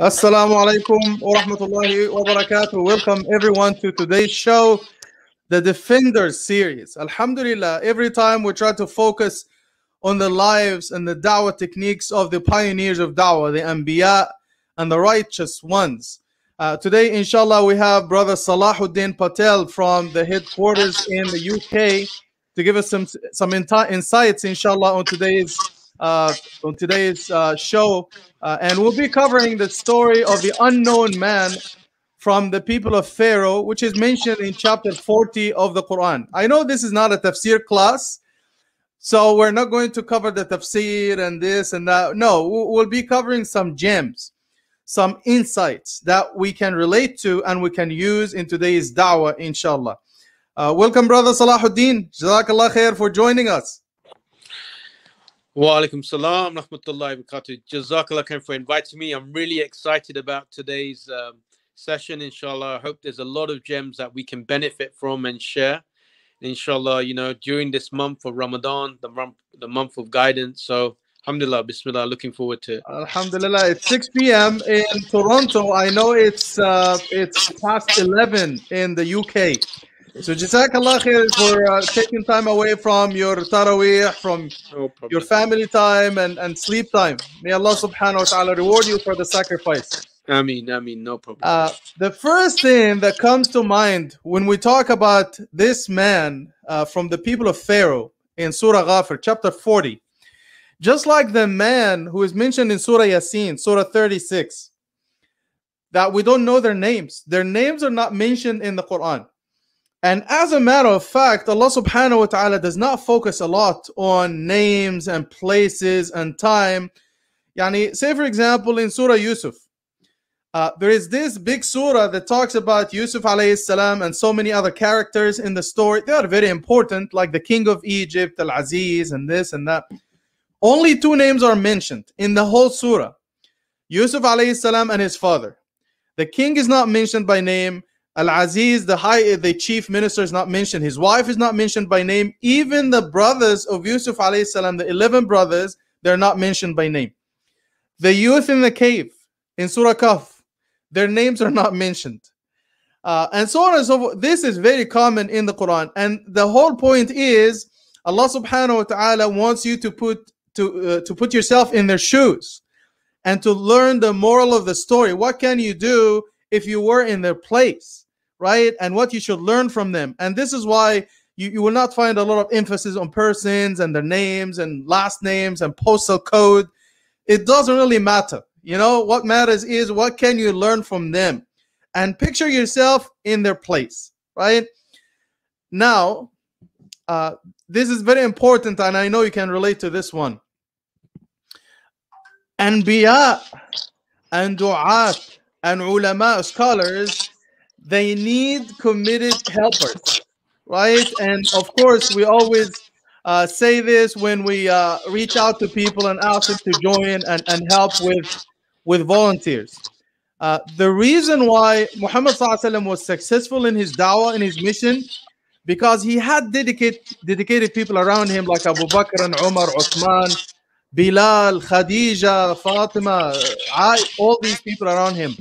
Assalamu alaikum wa rahmatullahi wa barakatuh. Welcome everyone to today's show, the Defenders series. Alhamdulillah, every time we try to focus on the lives and the da'wah techniques of the pioneers of da'wah, the anbiya and the righteous ones. Uh, today, inshallah, we have brother Salahuddin Patel from the headquarters in the UK to give us some some insights, inshallah, on today's uh, on today's uh, show, uh, and we'll be covering the story of the unknown man from the people of Pharaoh, which is mentioned in chapter 40 of the Quran. I know this is not a tafsir class, so we're not going to cover the tafsir and this and that. No, we'll be covering some gems, some insights that we can relate to and we can use in today's da'wah, inshallah. Uh, welcome, brother Salahuddin. Jazakallah khair for joining us. Wa alaikum salam, rahmatullahi wa barakatuh. Jazakallah khair for inviting me. I'm really excited about today's um, session, inshallah. I hope there's a lot of gems that we can benefit from and share. Inshallah, you know, during this month of Ramadan, the month, the month of guidance. So, alhamdulillah, bismillah, looking forward to it. Alhamdulillah, it's 6 p.m. in Toronto. I know it's uh, it's past 11 in the UK. So Jazakallah khair for uh, taking time away from your taraweeh, from No your family time and, and sleep time. May Allah subhanahu wa ta'ala reward you for the sacrifice. Ameen, ameen, no problem. Uh, the first thing that comes to mind when we talk about this man uh, from the people of Pharaoh in Surah Ghafir, chapter 40, just like the man who is mentioned in Surah Yasin, Surah 36, that we don't know their names. Their names are not mentioned in the Quran. And as a matter of fact, Allah subhanahu wa ta'ala does not focus a lot on names and places and time. Yani, say for example, in Surah Yusuf, uh, there is this big surah that talks about Yusuf alayhi salam and so many other characters in the story. They are very important, like the king of Egypt, Al Aziz, and this and that. Only two names are mentioned in the whole surah Yusuf alayhi salam and his father. The king is not mentioned by name. Al Aziz, the high, the chief minister, is not mentioned. His wife is not mentioned by name. Even the brothers of Yusuf alayhi salam, the 11 brothers, they're not mentioned by name. The youth in the cave in Surah Kahf, their names are not mentioned. Uh, and so on and so forth. This is very common in the Quran. And the whole point is Allah subhanahu wa ta'ala wants you to put to uh, to put yourself in their shoes and to learn the moral of the story. What can you do if you were in their place? Right? And what you should learn from them. And this is why you, you will not find a lot of emphasis on persons and their names and last names and postal code. It doesn't really matter. You know, what matters is what can you learn from them? And picture yourself in their place, right? Now, uh, this is very important, and I know you can relate to this one. Anbiya and du'at and ulama scholars, they need committed helpers, right? And of course, we always uh, say this when we uh, reach out to people and ask them to join and, and help with with volunteers. Uh, the reason why Muhammad was successful in his da'wah and his mission because he had dedicated dedicated people around him like Abu Bakr and Umar, Uthman, Bilal, Khadija, Fatima, I, all these people around him.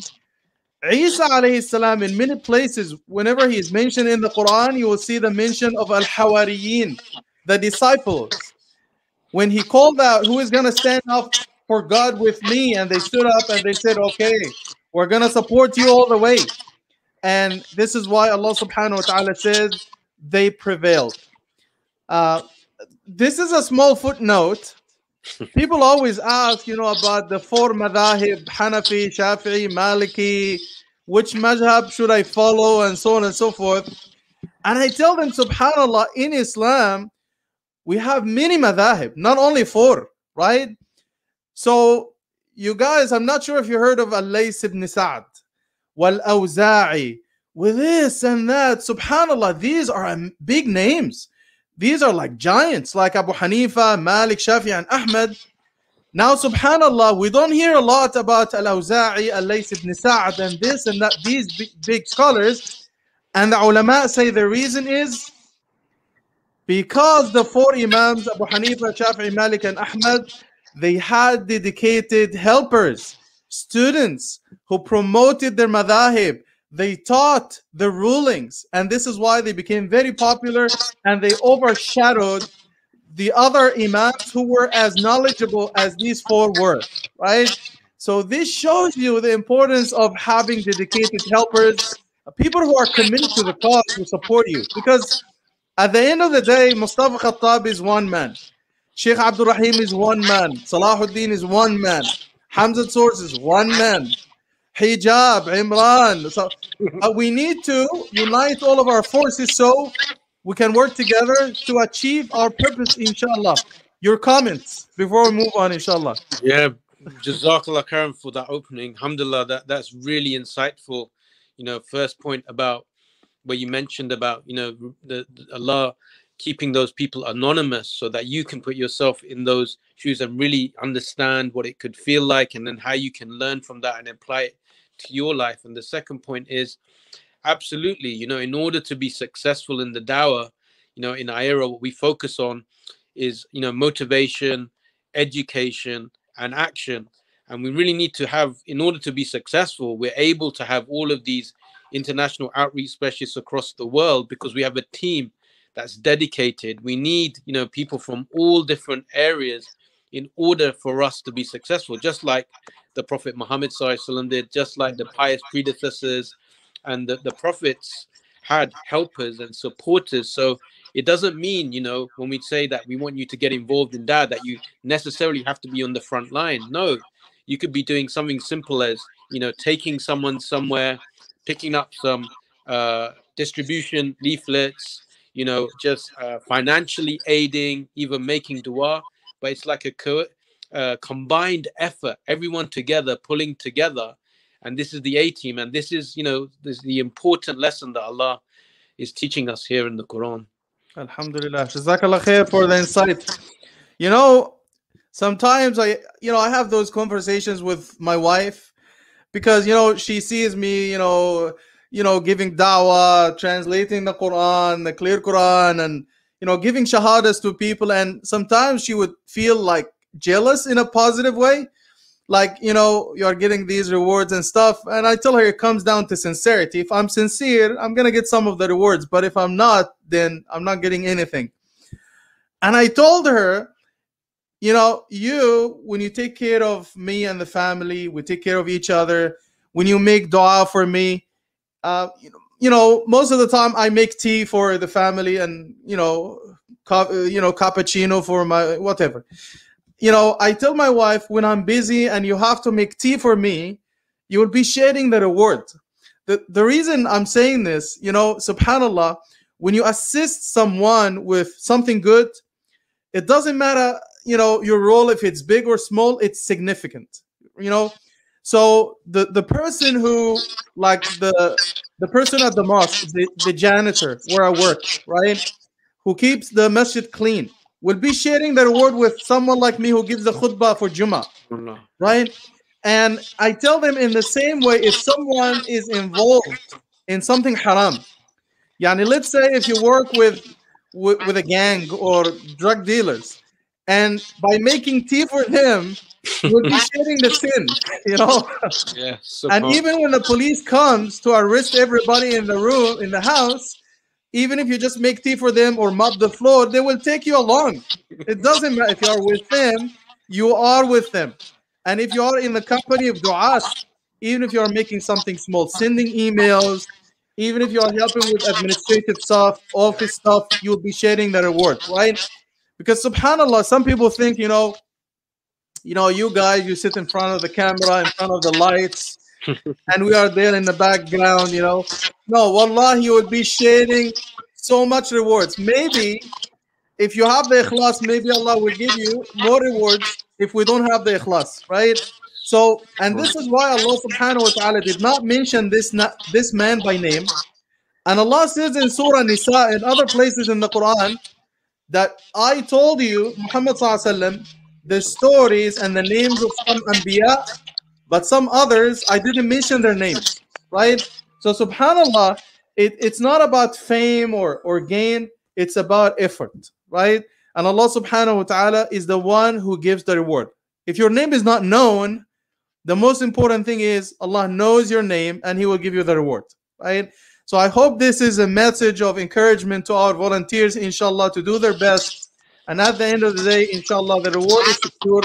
Isa alayhi salam in many places, whenever he is mentioned in the Quran, you will see the mention of Al Hawariyin, the disciples. When he called out, Who is going to stand up for God with me? And they stood up and they said, Okay, we're going to support you all the way. And this is why Allah subhanahu wa ta'ala says they prevailed. Uh, this is a small footnote. People always ask, you know, about the four madhahib, Hanafi, Shafi'i, Maliki, which madhab should I follow, and so on and so forth. And I tell them, subhanAllah, in Islam, we have many madhahib, not only four, right? So, you guys, I'm not sure if you heard of Al-Lays ibn Sa'd, Wal Awza'i, with this and that. Subhanallah, these are big names. These are like giants, like Abu Hanifa, Malik, Shafi, and Ahmed. Now, subhanallah, we don't hear a lot about Al Awza'i, Al Lays ibn Sa'd, and this and that, these big, big scholars. And the ulama say the reason is because the four Imams, Abu Hanifa, Shafi'i, Malik, and Ahmad, they had dedicated helpers. students who promoted their madahib. They taught the rulings, and this is why they became very popular and they overshadowed the other imams who were as knowledgeable as these four were, right? So this shows you the importance of having dedicated helpers, people who are committed to the cause who support you. Because at the end of the day, Mustafa Khattab is one man. Sheikh Abdul Rahim is one man. Salahuddin is one man. Hamza Tzortzis is one man. Hijab, Imran. So uh, we need to unite all of our forces so we can work together to achieve our purpose, inshallah. Your comments before we move on, inshallah. Yeah, Jazakallah Karam for that opening. Alhamdulillah, that, that's really insightful. You know, first point about where you mentioned about, you know, the, the Allah keeping those people anonymous so that you can put yourself in those shoes and really understand what it could feel like and then how you can learn from that and apply it to your life. And the second point is absolutely, you know, in order to be successful in the dawah, you know, in iERA, what we focus on is, you know, motivation, education, and action. And we really need to have, in order to be successful, we're able to have all of these international outreach specialists across the world because we have a team that's dedicated. We need, you know, people from all different areas in order for us to be successful, just like the Prophet Muhammad did, just like the pious predecessors and the, the prophets had helpers and supporters. So it doesn't mean, you know, when we say that we want you to get involved in that, that you necessarily have to be on the front line. No, you could be doing something simple as, you know, taking someone somewhere, picking up some uh, distribution leaflets, you know, just uh, financially aiding, even making dua. But it's like a co- uh, combined effort, everyone together, pulling together and this is the A team, and this is you know this is the important lesson that Allah is teaching us here in the Quran. Alhamdulillah, Jazakallah khair for the insight. You know, sometimes I you know I have those conversations with my wife because you know she sees me you know you know giving dawah, translating the Quran, the clear Quran, and you know giving shahadas to people, and sometimes she would feel like jealous in a positive way like you know you're getting these rewards and stuff and i tell her it comes down to sincerity. If i'm sincere i'm gonna get some of the rewards but if i'm not then i'm not getting anything. And i told her you know you when you take care of me and the family we take care of each other when you make dua for me uh, you, know, you know most of the time i make tea for the family and you know you know cappuccino for my whatever you know, I tell my wife when I'm busy and you have to make tea for me, you will be sharing the reward. The, the reason I'm saying this, you know, subhanAllah, when you assist someone with something good, it doesn't matter, you know, your role, if it's big or small, it's significant, you know. So the, the person who, like the the person at the mosque, the, the janitor where I work, right, who keeps the masjid clean, will be sharing the reward with someone like me who gives the khutbah for Jummah. Right? And I tell them in the same way if someone is involved in something haram, yani let's say if you work with, with, with a gang or drug dealers, and by making tea for them, you'll be sharing the sin, you know. Yeah. and even when the police comes to arrest everybody in the room in the house, even if you just make tea for them or mop the floor, they will take you along. It doesn't matter if you are with them, you are with them. And if you are in the company of du'as, even if you are making something small, sending emails, even if you are helping with administrative stuff, office stuff, you'll be sharing the reward, right? Because subhanAllah, some people think, you know, you know, you guys, you sit in front of the camera, in front of the lights, and we are there in the background, you know. No, wallah, he would be sharing so much rewards. Maybe if you have the ikhlas, maybe Allah will give you more rewards if we don't have the ikhlas, right? So, and this is why Allah subhanahu wa ta'ala did not mention this, this man by name. And Allah says in Surah Nisa and other places in the Quran that I told you, Muhammad the stories and the names of some anbiya but some others, I didn't mention their names, right? So subhanAllah, it, it's not about fame or, or gain, it's about effort, right? And Allah subhanahu wa ta'ala is the one who gives the reward. If your name is not known, the most important thing is Allah knows your name and He will give you the reward. Right? So I hope this is a message of encouragement to our volunteers, inshallah, to do their best. And at the end of the day, inshallah, the reward is secure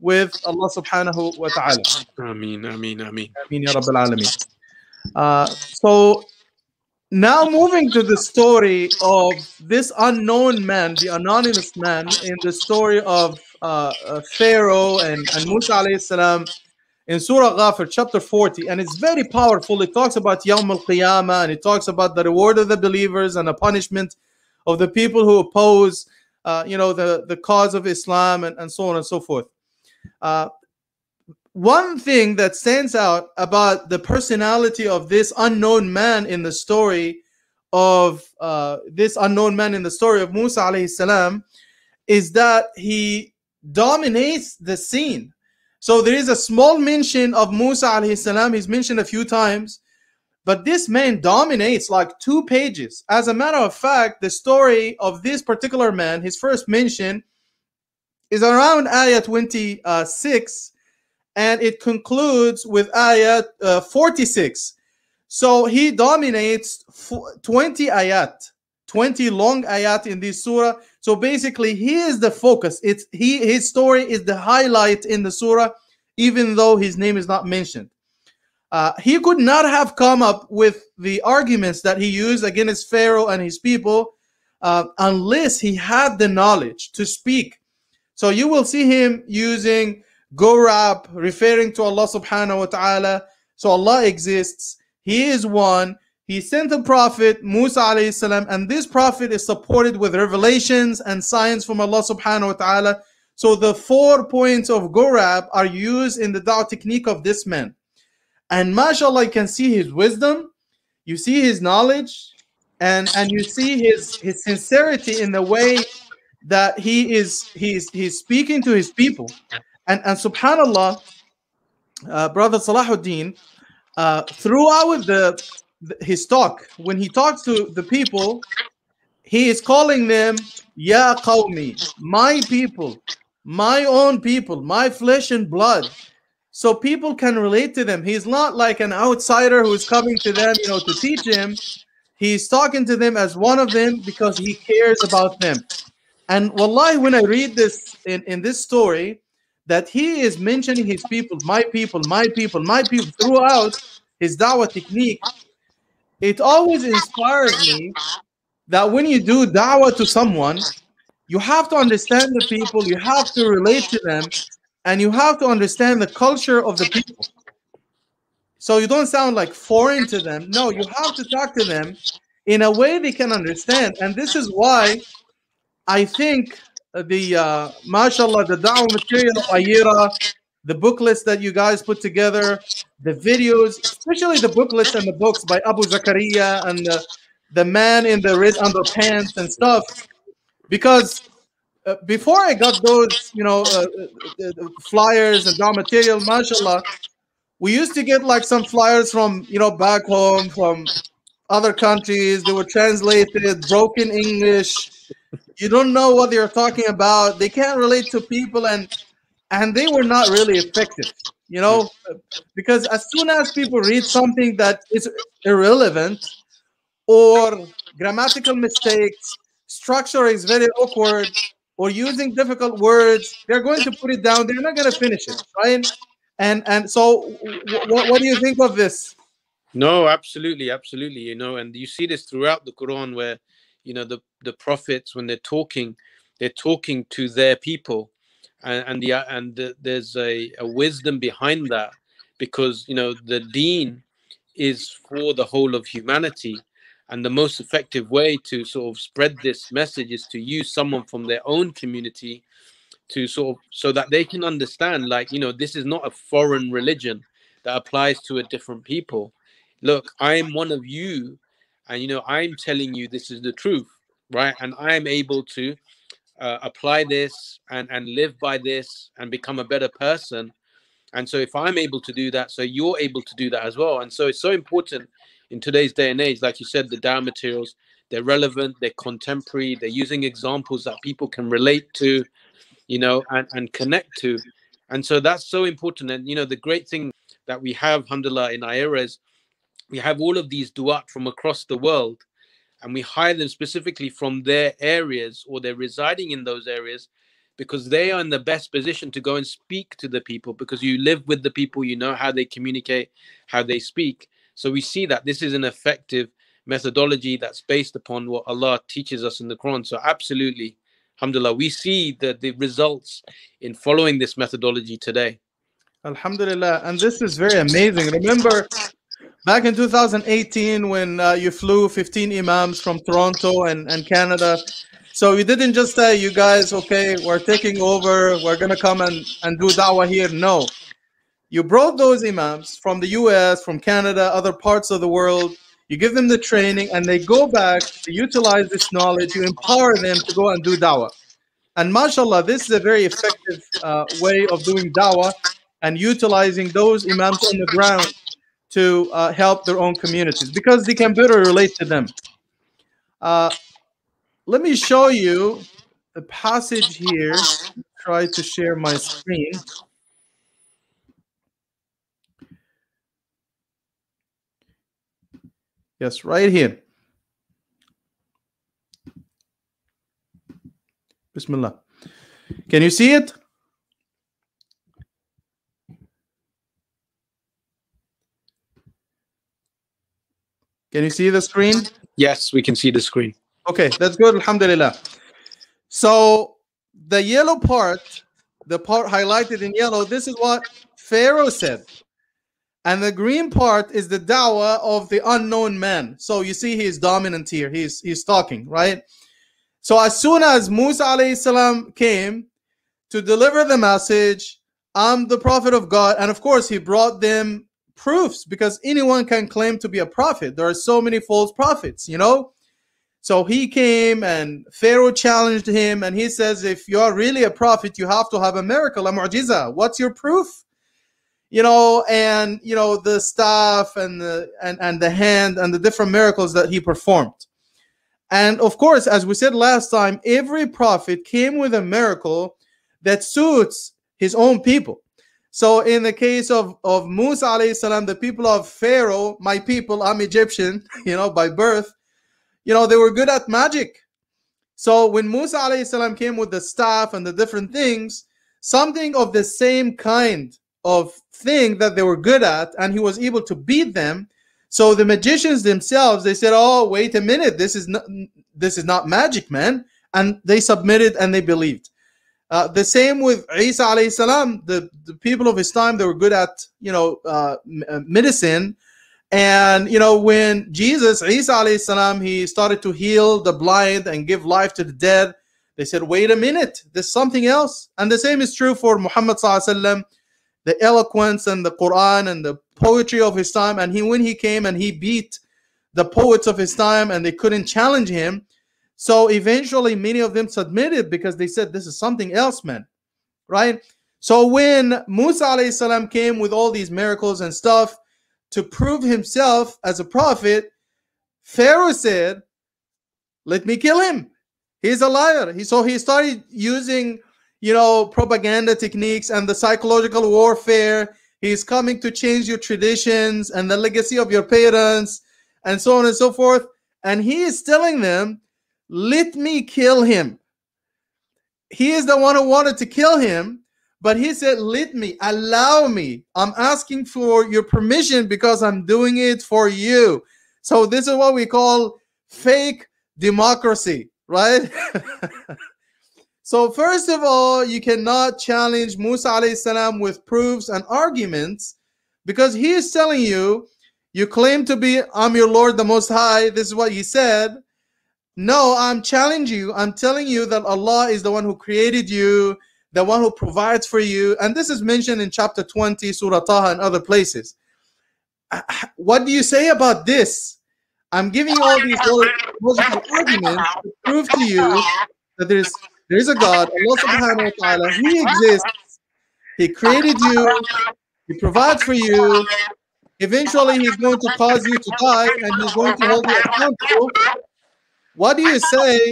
with Allah subhanahu wa ta'ala. Ameen, ameen, ameen. Ameen ya Rabbil Alameen. Uh, so now moving to the story of this unknown man, the anonymous man in the story of uh, uh, Pharaoh and, and Musa alayhi salam in Surah Ghafir, chapter 40, and it's very powerful. It talks about Yawm al Qiyamah and it talks about the reward of the believers and the punishment of the people who oppose, uh, you know, the, the cause of Islam and, and so on and so forth. Uh, one thing that stands out about the personality of this unknown man in the story of uh, this unknown man in the story of Musa alayhi salam is that he dominates the scene. So there is a small mention of Musa alayhi salam. He's mentioned a few times, but this man dominates like two pages. As a matter of fact, the story of this particular man, his first mention, is around ayah 26 and it concludes with ayah uh, 46. So he dominates 20 ayat, 20 long ayat in this surah. So basically, he is the focus. It's he his story is the highlight in the surah, even though his name is not mentioned. Uh, he could not have come up with the arguments that he used against Pharaoh and his people uh, unless he had the knowledge to speak so you will see him using Gorab, referring to Allah subhanahu wa ta'ala. So Allah exists. He is one. He sent a prophet, Musa alayhi salam, and this prophet is supported with revelations and signs from Allah subhanahu wa ta'ala. So the four points of Gorab are used in the da'wah technique of this man. And mashallah, you can see his wisdom, you see his knowledge, and, and you see his, his sincerity in the way that he is he's he's speaking to his people. And and subhanallah uh, brother salahuddin uh, throughout the, the his talk. When he talks to the people he is calling them ya qawmi my people my own people my flesh and blood. So people can relate to them. He's not like an outsider who's coming to them you know to teach him. He's talking to them as one of them because he cares about them and wallahi, when I read this in, in this story, that he is mentioning his people, my people, my people, my people throughout his da'wah technique, it always inspires me that when you do da'wah to someone, you have to understand the people, you have to relate to them, and you have to understand the culture of the people. So you don't sound like foreign to them. No, you have to talk to them in a way they can understand. And this is why I think the uh, mashallah, the da'wah material iERA, the booklets that you guys put together, the videos, especially the booklets and the books by Abu Zakaria and the, the man in the red underpants and stuff. Because uh, before I got those, you know, uh, uh, flyers and da'wah material, mashallah, we used to get like some flyers from, you know, back home, from other countries. They were translated, broken English, you don't know what they're talking about. They can't relate to people, and and they were not really effective. You know, because as soon as people read something that is irrelevant or grammatical mistakes, structure is very awkward, or using difficult words, they're going to put it down. They're not going to finish it, right? And and so, what, what do you think of this? No, absolutely, absolutely. You know, and you see this throughout the Quran where you know the the prophets when they're talking they're talking to their people and and the and the, there's a, a wisdom behind that because you know the deen is for the whole of humanity and the most effective way to sort of spread this message is to use someone from their own community to sort of so that they can understand like you know this is not a foreign religion that applies to a different people. Look i am one of you and you know i'm telling you this is the truth right? And i'm able to uh, apply this and and live by this and become a better person. And so if i'm able to do that so you're able to do that as well. And so it's so important in today's day and age like you said the da'wah materials they're relevant they're contemporary they're using examples that people can relate to you know and, and connect to. And so that's so important. And, you know, the great thing that we have, alhamdulillah, in iERA, we have all of these duat from across the world and we hire them specifically from their areas or they're residing in those areas because they are in the best position to go and speak to the people because you live with the people, you know how they communicate, how they speak. So we see that this is an effective methodology that's based upon what Allah teaches us in the Quran. So absolutely, alhamdulillah, we see the, the results in following this methodology today. Alhamdulillah. And this is very amazing. Remember back in 2018 when uh, you flew 15 imams from Toronto and, and Canada. So you didn't just say, you guys, okay, we're taking over, we're going to come and, and do da'wah here. No. You brought those imams from the US, from Canada, other parts of the world. You give them the training and they go back to utilize this knowledge. You empower them to go and do da'wah. And mashallah, this is a very effective uh, way of doing da'wah and utilizing those imams on the ground to uh, help their own communities because they can better relate to them. Uh, let me show you a passage here. Try to share my screen. Yes, right here. Bismillah. Can you see it? Can you see the screen? Yes, we can see the screen. Okay, that's good. Alhamdulillah. So the yellow part, the part highlighted in yellow, this is what Pharaoh said. And the green part is the dawah of the unknown man. So you see he's dominant here. He's he's talking, right? So as soon as Musa alayhi salam came to deliver the message, I'm the prophet of God. And of course, he brought them proofs because anyone can claim to be a prophet. There are so many false prophets, you know? So he came and Pharaoh challenged him and he says, if you're really a prophet, you have to have a miracle, a mu'jiza. What's your proof? You know, and you know, the staff and the and, and the hand and the different miracles that he performed. And of course, as we said last time, every prophet came with a miracle that suits his own people. So in the case of, of Musa alayhi salam, the people of Pharaoh, my people, I'm Egyptian, you know, by birth, you know, they were good at magic. So when Musa alayhi salam came with the staff and the different things, something of the same kind of thing that they were good at, and he was able to beat them. So the magicians themselves, they said, "Oh, wait a minute, this is not this is not magic, man," and they submitted and they believed. Uh, the same with Isa alayhi salam. The, the people of his time, they were good at, you know, uh, uh, medicine. And, you know, when Jesus, Isa alayhi salam, he started to heal the blind and give life to the dead, they said, wait a minute, there's something else. And the same is true for Muhammad sallallahu the eloquence and the Quran and the poetry of his time. And he, when he came and he beat the poets of his time and they couldn't challenge him, so eventually, many of them submitted because they said, This is something else, man. Right? So when Musa salam came with all these miracles and stuff to prove himself as a prophet, Pharaoh said, Let me kill him. He's a liar. He, so he started using, you know, propaganda techniques and the psychological warfare. He's coming to change your traditions and the legacy of your parents and so on and so forth. And he is telling them let me kill him. He is the one who wanted to kill him, but he said, Let me, allow me. I'm asking for your permission because I'm doing it for you. So, this is what we call fake democracy, right? so, first of all, you cannot challenge Musa salam with proofs and arguments because he is telling you, you claim to be, I'm your Lord the Most High. This is what he said. No, I'm challenging you. I'm telling you that Allah is the one who created you, the one who provides for you. And this is mentioned in chapter 20, Surah Taha, and other places. Uh, what do you say about this? I'm giving you all these logical arguments to prove to you that there is there is a God, Allah subhanahu wa ta'ala, He exists, He created you, He provides for you. Eventually, He's going to cause you to die and He's going to hold you accountable what do you say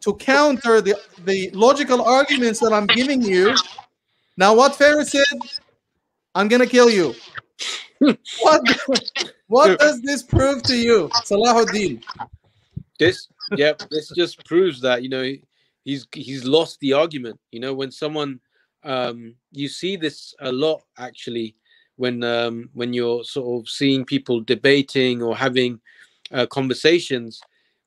to counter the, the logical arguments that I'm giving you Now, what Pharaoh said, I'm gonna kill you. what what does this prove to you, Salahuddin? This, yep, this just proves that you know he's he's lost the argument. You know, when someone um, you see this a lot actually when um, when you're sort of seeing people debating or having uh, conversations.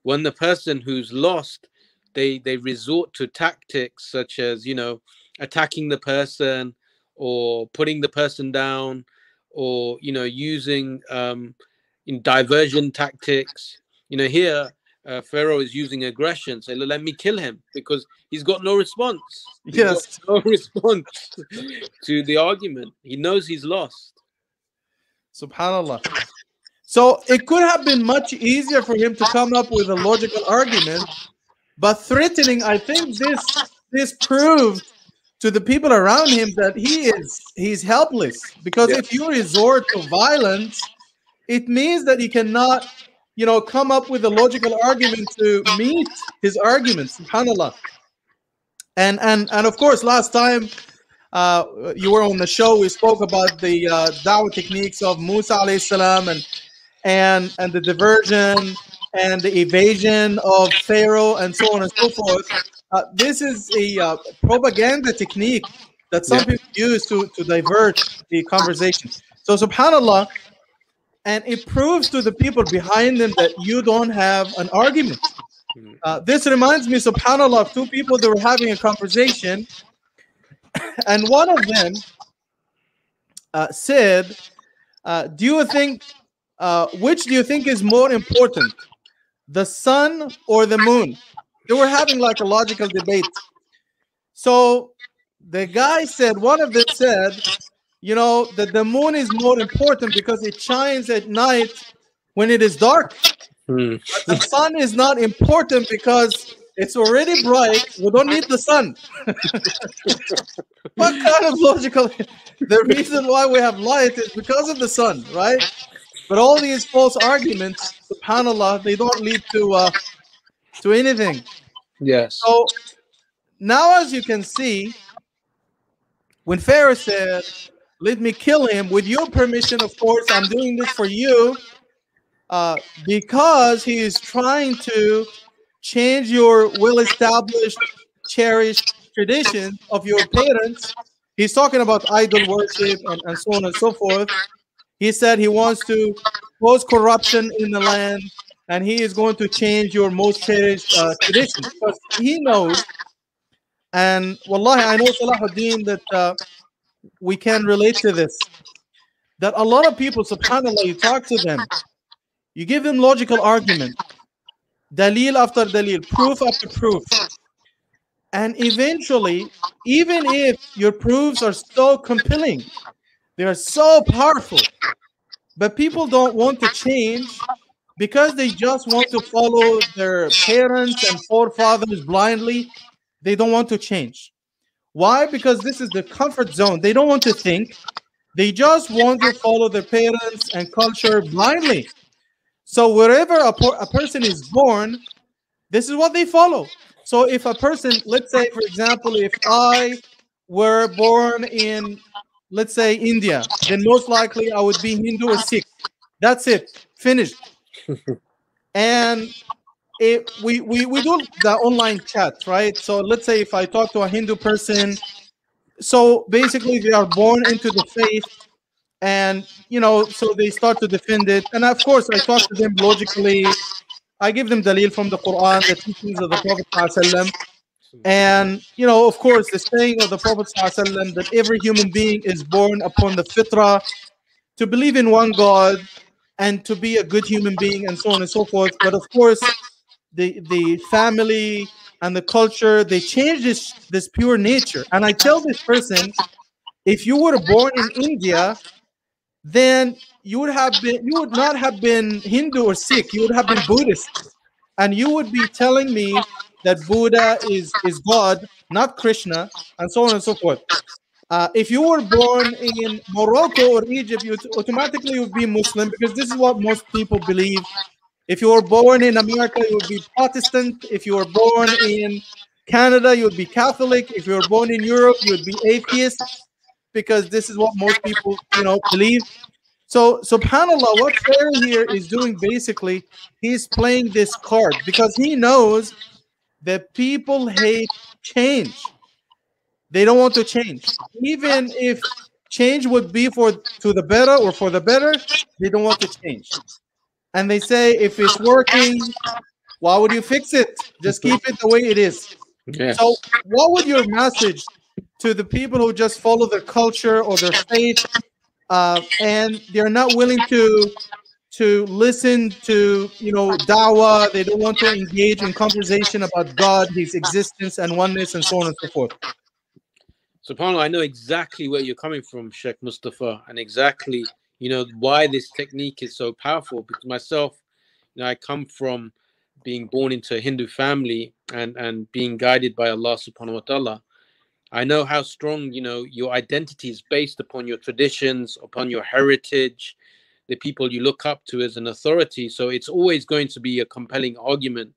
When the person who's lost, they they resort to tactics such as you know attacking the person or putting the person down or you know using um, in diversion tactics. You know here uh, Pharaoh is using aggression. Say, let me kill him because he's got no response. He's yes, no response to the argument. He knows he's lost. Subhanallah. So it could have been much easier for him to come up with a logical argument, but threatening. I think this this proved to the people around him that he is he's helpless because if you resort to violence, it means that he cannot you know, come up with a logical argument to meet his arguments. Subhanallah. And and and of course, last time uh, you were on the show, we spoke about the uh, da'wah techniques of Musa alayhi salam and and and the diversion and the evasion of Pharaoh and so on and so forth. Uh, this is a uh, propaganda technique that some yeah. people use to to divert the conversation. So, Subhanallah, and it proves to the people behind them that you don't have an argument. Hmm. Uh, this reminds me, subhanAllah, of two people that were having a conversation, and one of them uh, said, uh, Do you think, uh, which do you think is more important, the sun or the moon? They were having like a logical debate. So the guy said, one of them said, you know that the moon is more important because it shines at night when it is dark. Mm. the sun is not important because it's already bright. We don't need the sun. what kind of logical? The reason why we have light is because of the sun, right? But all these false arguments, subhanallah, they don't lead to uh, to anything. Yes. So now, as you can see, when Pharaoh said, let me kill him with your permission. Of course, I'm doing this for you uh, because he is trying to change your well established, cherished tradition of your parents. He's talking about idol worship and, and so on and so forth. He said he wants to cause corruption in the land and he is going to change your most cherished uh, tradition because he knows. And wallahi, I know Salahuddin that uh, we can relate to this. That a lot of people, subhanAllah, you talk to them, you give them logical argument, dalil after dalil, proof after proof. And eventually, even if your proofs are so compelling, they are so powerful, but people don't want to change because they just want to follow their parents and forefathers blindly, they don't want to change. Why? Because this is the comfort zone. They don't want to think. They just want to follow their parents and culture blindly. So wherever a, a person is born, this is what they follow. So if a person, let's say, for example, if I were born in, let's say, India, then most likely I would be Hindu or Sikh. That's it. Finished. and it, we, we, we do the online chat, right? So let's say if I talk to a Hindu person, so basically they are born into the faith and, you know, so they start to defend it. And of course, I talk to them logically. I give them dalil from the Quran, the teachings of the Prophet. And, you know, of course, the saying of the Prophet ﷺ that every human being is born upon the fitrah to believe in one God and to be a good human being and so on and so forth. But of course, the the family and the culture they change this this pure nature. And i tell this person if you were born in india then you would have been you would not have been hindu or sikh. You would have been buddhist. And you would be telling me that buddha is is god not krishna and so on and so forth uh, if you were born in morocco or egypt you automatically would be muslim because this is what most people believe if you were born in America, you would be Protestant. If you were born in Canada, you would be Catholic. If you were born in Europe, you would be atheist because this is what most people, you know, believe. So, subhanAllah, what Pharaoh here is doing basically, he's playing this card because he knows that people hate change. They don't want to change. Even if change would be for to the better or for the better, they don't want to change. And they say if it's working, why would you fix it? Just keep it the way it is. Yes. So, what would your message to the people who just follow their culture or their faith, uh, and they're not willing to to listen to you know dawah? They don't want to engage in conversation about God, His existence and oneness, and so on and so forth. SubhanAllah, I know exactly where you're coming from, Sheikh Mustafa, and exactly you know why this technique is so powerful. Because myself, you know, I come from being born into a Hindu family and and being guided by Allah Subhanahu wa Taala. I know how strong you know your identity is based upon your traditions, upon your heritage, the people you look up to as an authority. So it's always going to be a compelling argument,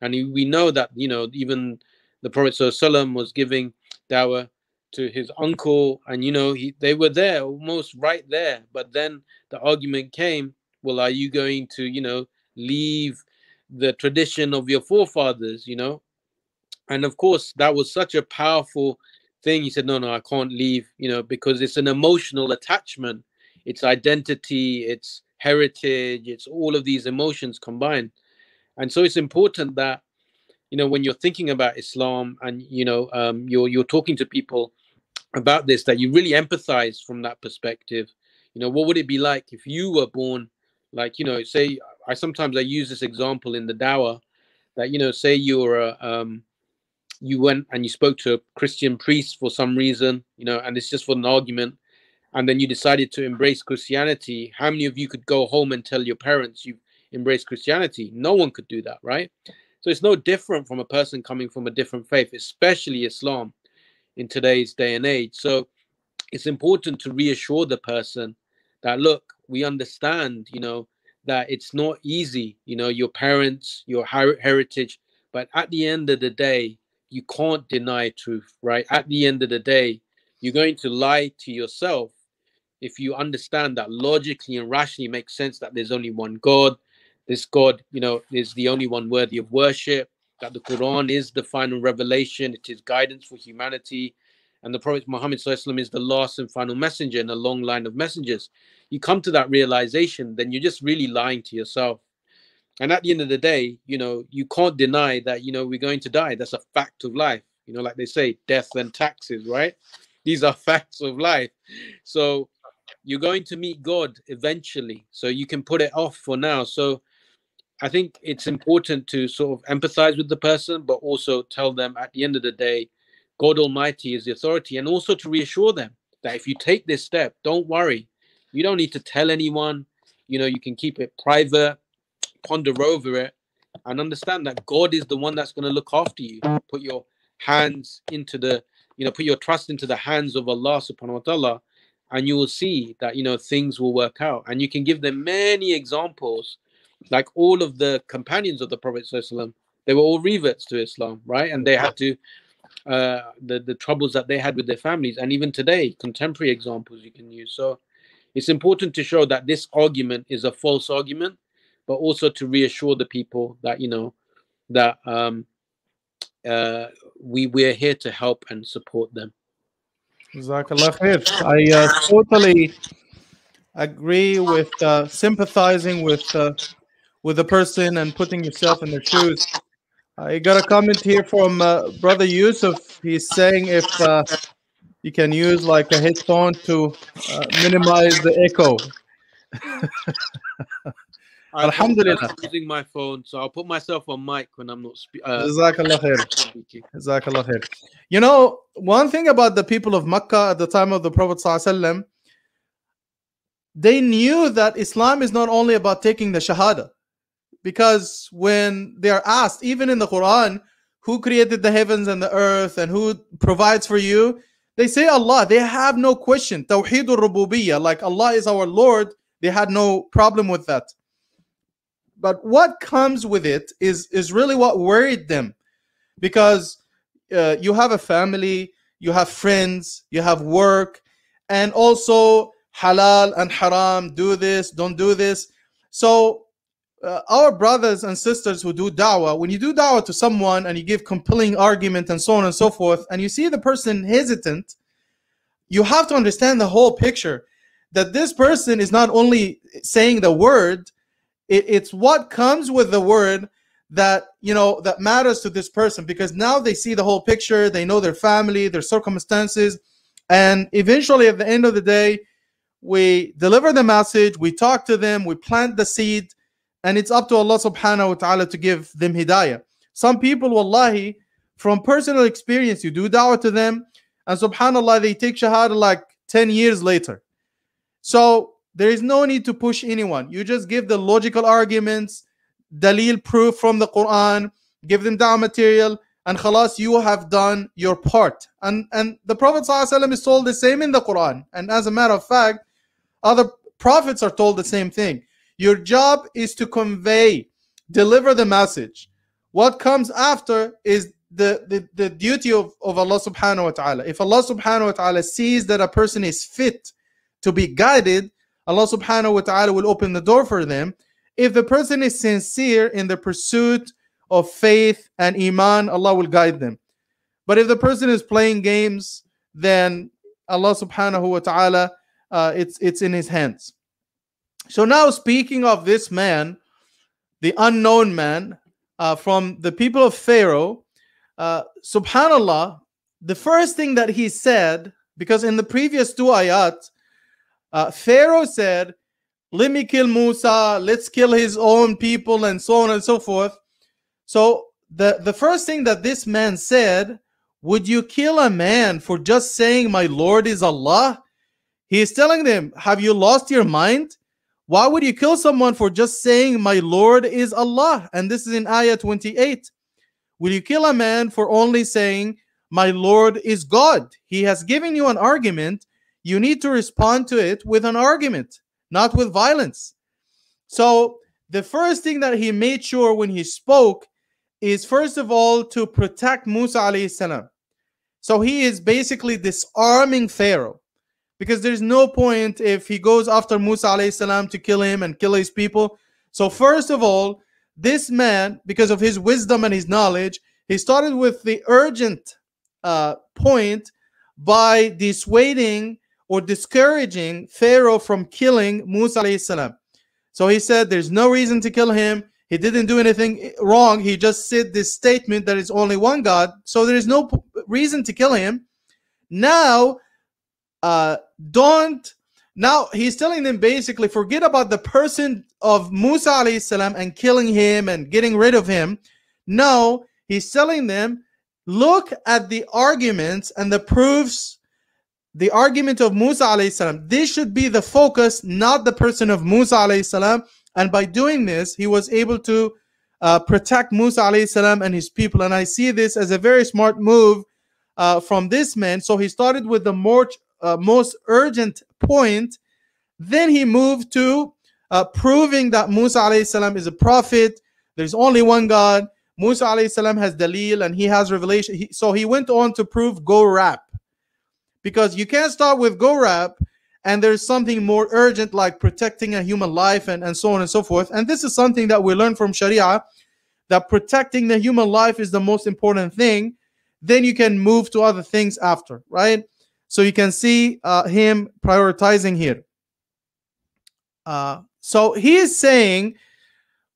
and we know that you know even the Prophet was giving dawah to his uncle and you know he they were there almost right there. But then the argument came well are you going to you know leave the tradition of your forefathers? You know? And of course that was such a powerful thing. He said no no i can't leave you know because it's an emotional attachment it's identity it's heritage it's all of these emotions combined. And so it's important that you know when you're thinking about islam and you know um, you're you're talking to people about this that you really empathize from that perspective. You know what would it be like if you were born like you know say i sometimes i use this example in the dawah that you know say you're a um you went and you spoke to a christian priest for some reason you know and it's just for an argument and then you decided to embrace christianity how many of you could go home and tell your parents you've embraced christianity no one could do that right so it's no different from a person coming from a different faith especially islam in today's day and age. So it's important to reassure the person that look, we understand, you know, that it's not easy, you know, your parents, your her- heritage, but at the end of the day, you can't deny truth, right? At the end of the day, you're going to lie to yourself if you understand that logically and rationally makes sense that there's only one God. This God, you know, is the only one worthy of worship that the Quran is the final revelation, it is guidance for humanity, and the Prophet Muhammad is the last and final messenger in a long line of messengers. You come to that realization, then you're just really lying to yourself. And at the end of the day, you know, you can't deny that, you know, we're going to die. That's a fact of life. You know, like they say, death and taxes, right? These are facts of life. So you're going to meet God eventually. So you can put it off for now. So I think it's important to sort of empathize with the person, but also tell them at the end of the day, God Almighty is the authority, and also to reassure them that if you take this step, don't worry. You don't need to tell anyone. You know, you can keep it private, ponder over it, and understand that God is the one that's going to look after you. Put your hands into the, you know, put your trust into the hands of Allah subhanahu wa ta'ala, and you will see that, you know, things will work out. And you can give them many examples like all of the companions of the Prophet they were all reverts to Islam, right? And they had to uh, the the troubles that they had with their families, and even today, contemporary examples you can use. So it's important to show that this argument is a false argument, but also to reassure the people that you know that um, uh, we we're here to help and support them. I uh, totally agree with uh, sympathizing with uh, with the person and putting yourself in their shoes. I got a comment here from uh, brother Yusuf. He's saying if uh, you can use like a headphone to uh, minimize the echo. Alhamdulillah. I'm using my phone, so I'll put myself on mic when I'm not speaking. Uh, khair. You know, one thing about the people of Mecca at the time of the Prophet ﷺ, they knew that Islam is not only about taking the Shahada because when they're asked, even in the Quran, who created the heavens and the earth and who provides for you, they say Allah. They have no question. Tawheed al like Allah is our Lord. They had no problem with that. But what comes with it is, is really what worried them. Because uh, you have a family, you have friends, you have work, and also halal and haram, do this, don't do this. So, uh, our brothers and sisters who do da'wah, when you do da'wah to someone and you give compelling argument and so on and so forth, and you see the person hesitant, you have to understand the whole picture that this person is not only saying the word, it, it's what comes with the word that you know that matters to this person because now they see the whole picture they know their family their circumstances and eventually at the end of the day we deliver the message we talk to them we plant the seed and it's up to allah subhanahu wa ta'ala to give them hidayah. Some people wallahi from personal experience you do da'wah to them and subhanallah they take shahada like 10 years later. So there is no need to push anyone you just give the logical arguments dalil proof from the Quran, give them dawah material, and khalas, you have done your part. And and the Prophet ﷺ is told the same in the Quran. And as a matter of fact, other prophets are told the same thing. Your job is to convey, deliver the message. What comes after is the, the, the duty of, of Allah subhanahu wa ta'ala. If Allah subhanahu wa ta'ala sees that a person is fit to be guided, Allah subhanahu wa ta'ala will open the door for them if the person is sincere in the pursuit of faith and iman, Allah will guide them. But if the person is playing games, then Allah subhanahu wa ta'ala, uh, it's, it's in his hands. So now speaking of this man, the unknown man uh, from the people of Pharaoh, uh, subhanallah, the first thing that he said, because in the previous two ayat, uh, Pharaoh said, let me kill Musa, let's kill his own people, and so on and so forth. So the, the first thing that this man said, would you kill a man for just saying my Lord is Allah? He is telling them, have you lost your mind? Why would you kill someone for just saying my Lord is Allah? And this is in Ayah 28. Will you kill a man for only saying my Lord is God? He has given you an argument. You need to respond to it with an argument not with violence. So the first thing that he made sure when he spoke is first of all to protect Musa alayhi salam. So he is basically disarming Pharaoh because there's no point if he goes after Musa alayhi salam to kill him and kill his people. So first of all, this man, because of his wisdom and his knowledge, he started with the urgent uh, point by dissuading or discouraging Pharaoh from killing Musa salam. So he said there's no reason to kill him. He didn't do anything wrong. He just said this statement that is only one God. So there is no reason to kill him. Now, uh, don't. Now he's telling them basically forget about the person of Musa salam and killing him and getting rid of him. No, he's telling them look at the arguments and the proofs the argument of Musa alayhi salam. This should be the focus, not the person of Musa alayhi salam. And by doing this, he was able to uh, protect Musa alayhi salam and his people. And I see this as a very smart move uh, from this man. So he started with the more, uh, most urgent point. Then he moved to uh, proving that Musa alayhi salam is a prophet. There's only one God. Musa alayhi salam has dalil and he has revelation. He, so he went on to prove GORAP because you can't start with GORAP and there's something more urgent like protecting a human life and, and so on and so forth. And this is something that we learn from Sharia that protecting the human life is the most important thing. Then you can move to other things after, right? So you can see uh, him prioritizing here. Uh, so he is saying,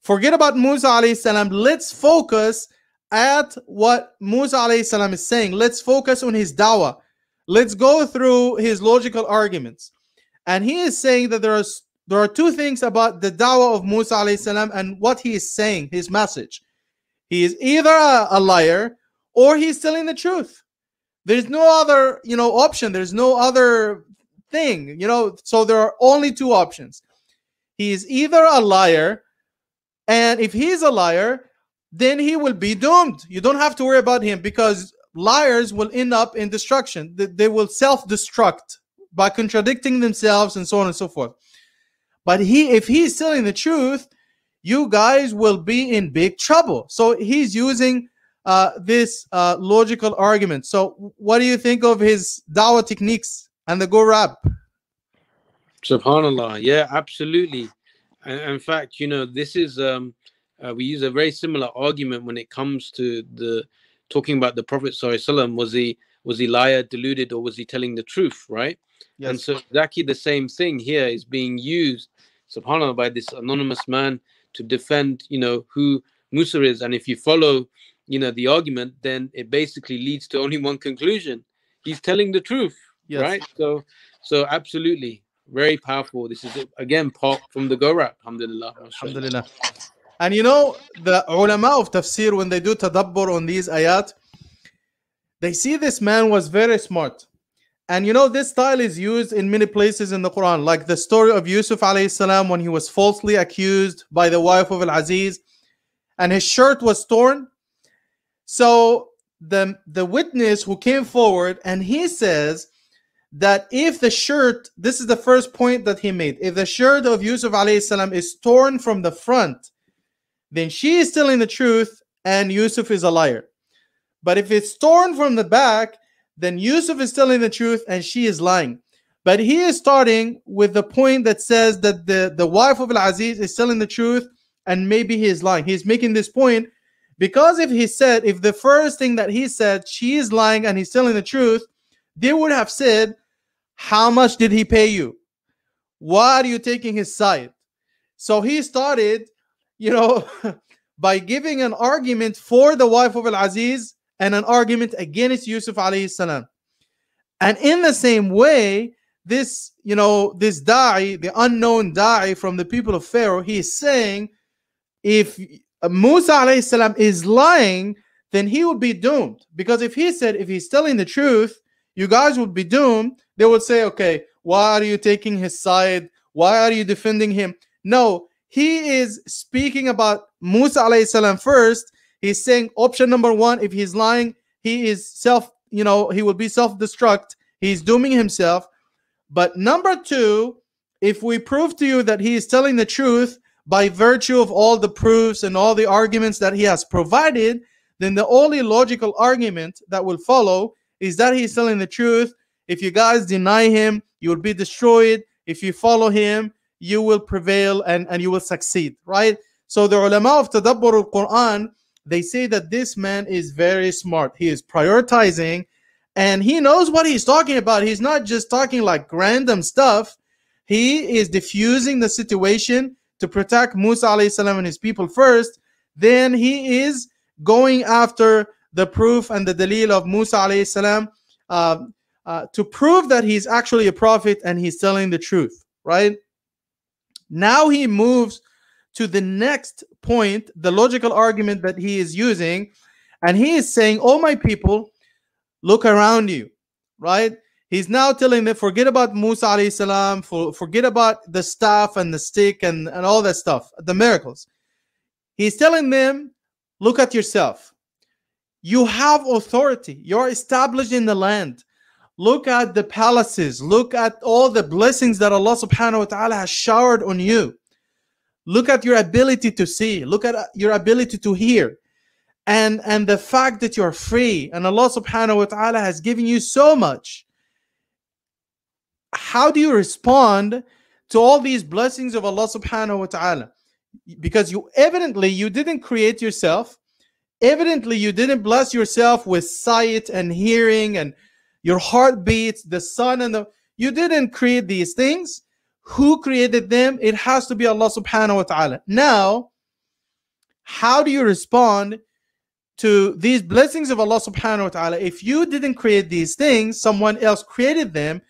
forget about Musa alayhi salam. Let's focus at what Musa alayhi salam is saying. Let's focus on his dawah. Let's go through his logical arguments. And he is saying that there are there are two things about the dawah of Musa salam and what he is saying, his message. He is either a, a liar or he's telling the truth. There's no other, you know, option. There's no other thing, you know. So there are only two options. He is either a liar, and if he's a liar, then he will be doomed. You don't have to worry about him because liars will end up in destruction. They will self destruct by contradicting themselves and so on and so forth. But he, if he's telling the truth, you guys will be in big trouble. So he's using uh, this uh, logical argument. So, what do you think of his dawah techniques and the GORAP? Subhanallah. Yeah, absolutely. In fact, you know, this is um, uh, we use a very similar argument when it comes to the talking about the Prophet Sallallahu was he was he liar, deluded, or was he telling the truth, right? Yes. And so exactly the same thing here is being used, subhanAllah, by this anonymous man to defend, you know, who Musa is. And if you follow, you know, the argument, then it basically leads to only one conclusion. He's telling the truth, yes. right? So, so absolutely, very powerful. This is again part from the GORAP. Alhamdulillah. Alhamdulillah. And you know, the ulama of tafsir, when they do tadabbur on these ayat, they see this man was very smart. And you know, this style is used in many places in the Quran, like the story of Yusuf alayhi salam when he was falsely accused by the wife of Al Aziz and his shirt was torn. So the, the witness who came forward and he says that if the shirt, this is the first point that he made, if the shirt of Yusuf alayhi salam is torn from the front, then she is telling the truth and Yusuf is a liar. But if it's torn from the back, then Yusuf is telling the truth and she is lying. But he is starting with the point that says that the, the wife of Al Aziz is telling the truth and maybe he is lying. He's making this point because if he said, if the first thing that he said, she is lying and he's telling the truth, they would have said, How much did he pay you? Why are you taking his side? So he started, you know, by giving an argument for the wife of Al Aziz and an argument against Yusuf alayhi salam. And in the same way, this, you know, this da'i, the unknown da'i from the people of Pharaoh, he is saying, if Musa alayhi salam is lying, then he would be doomed. Because if he said, if he's telling the truth, you guys would be doomed, they would say, okay, why are you taking his side? Why are you defending him? No, he is speaking about Musa alayhi salam first He's saying option number one, if he's lying, he is self, you know, he will be self-destruct. He's dooming himself. But number two, if we prove to you that he is telling the truth by virtue of all the proofs and all the arguments that he has provided, then the only logical argument that will follow is that he's telling the truth. If you guys deny him, you will be destroyed. If you follow him, you will prevail and, and you will succeed, right? So the ulama of Tadabbur al-Quran, they say that this man is very smart. He is prioritizing and he knows what he's talking about. He's not just talking like random stuff. He is diffusing the situation to protect Musa salam and his people first. Then he is going after the proof and the dalil of Musa salam uh, uh, to prove that he's actually a prophet and he's telling the truth, right? Now he moves to the next point, the logical argument that he is using, and he is saying, Oh, my people, look around you, right? He's now telling them, forget about Musa salam, for, forget about the staff and the stick and, and all that stuff, the miracles. He's telling them, look at yourself. You have authority. You're established in the land. Look at the palaces. Look at all the blessings that Allah subhanahu wa ta'ala has showered on you. Look at your ability to see. Look at uh, your ability to hear. And, and the fact that you're free and Allah subhanahu wa ta'ala has given you so much. How do you respond to all these blessings of Allah subhanahu wa ta'ala? Because you evidently you didn't create yourself. Evidently, you didn't bless yourself with sight and hearing and your heart beats, the sun and the you didn't create these things who created them? It has to be Allah subhanahu wa ta'ala. Now, how do you respond to these blessings of Allah subhanahu wa ta'ala? If you didn't create these things, someone else created them.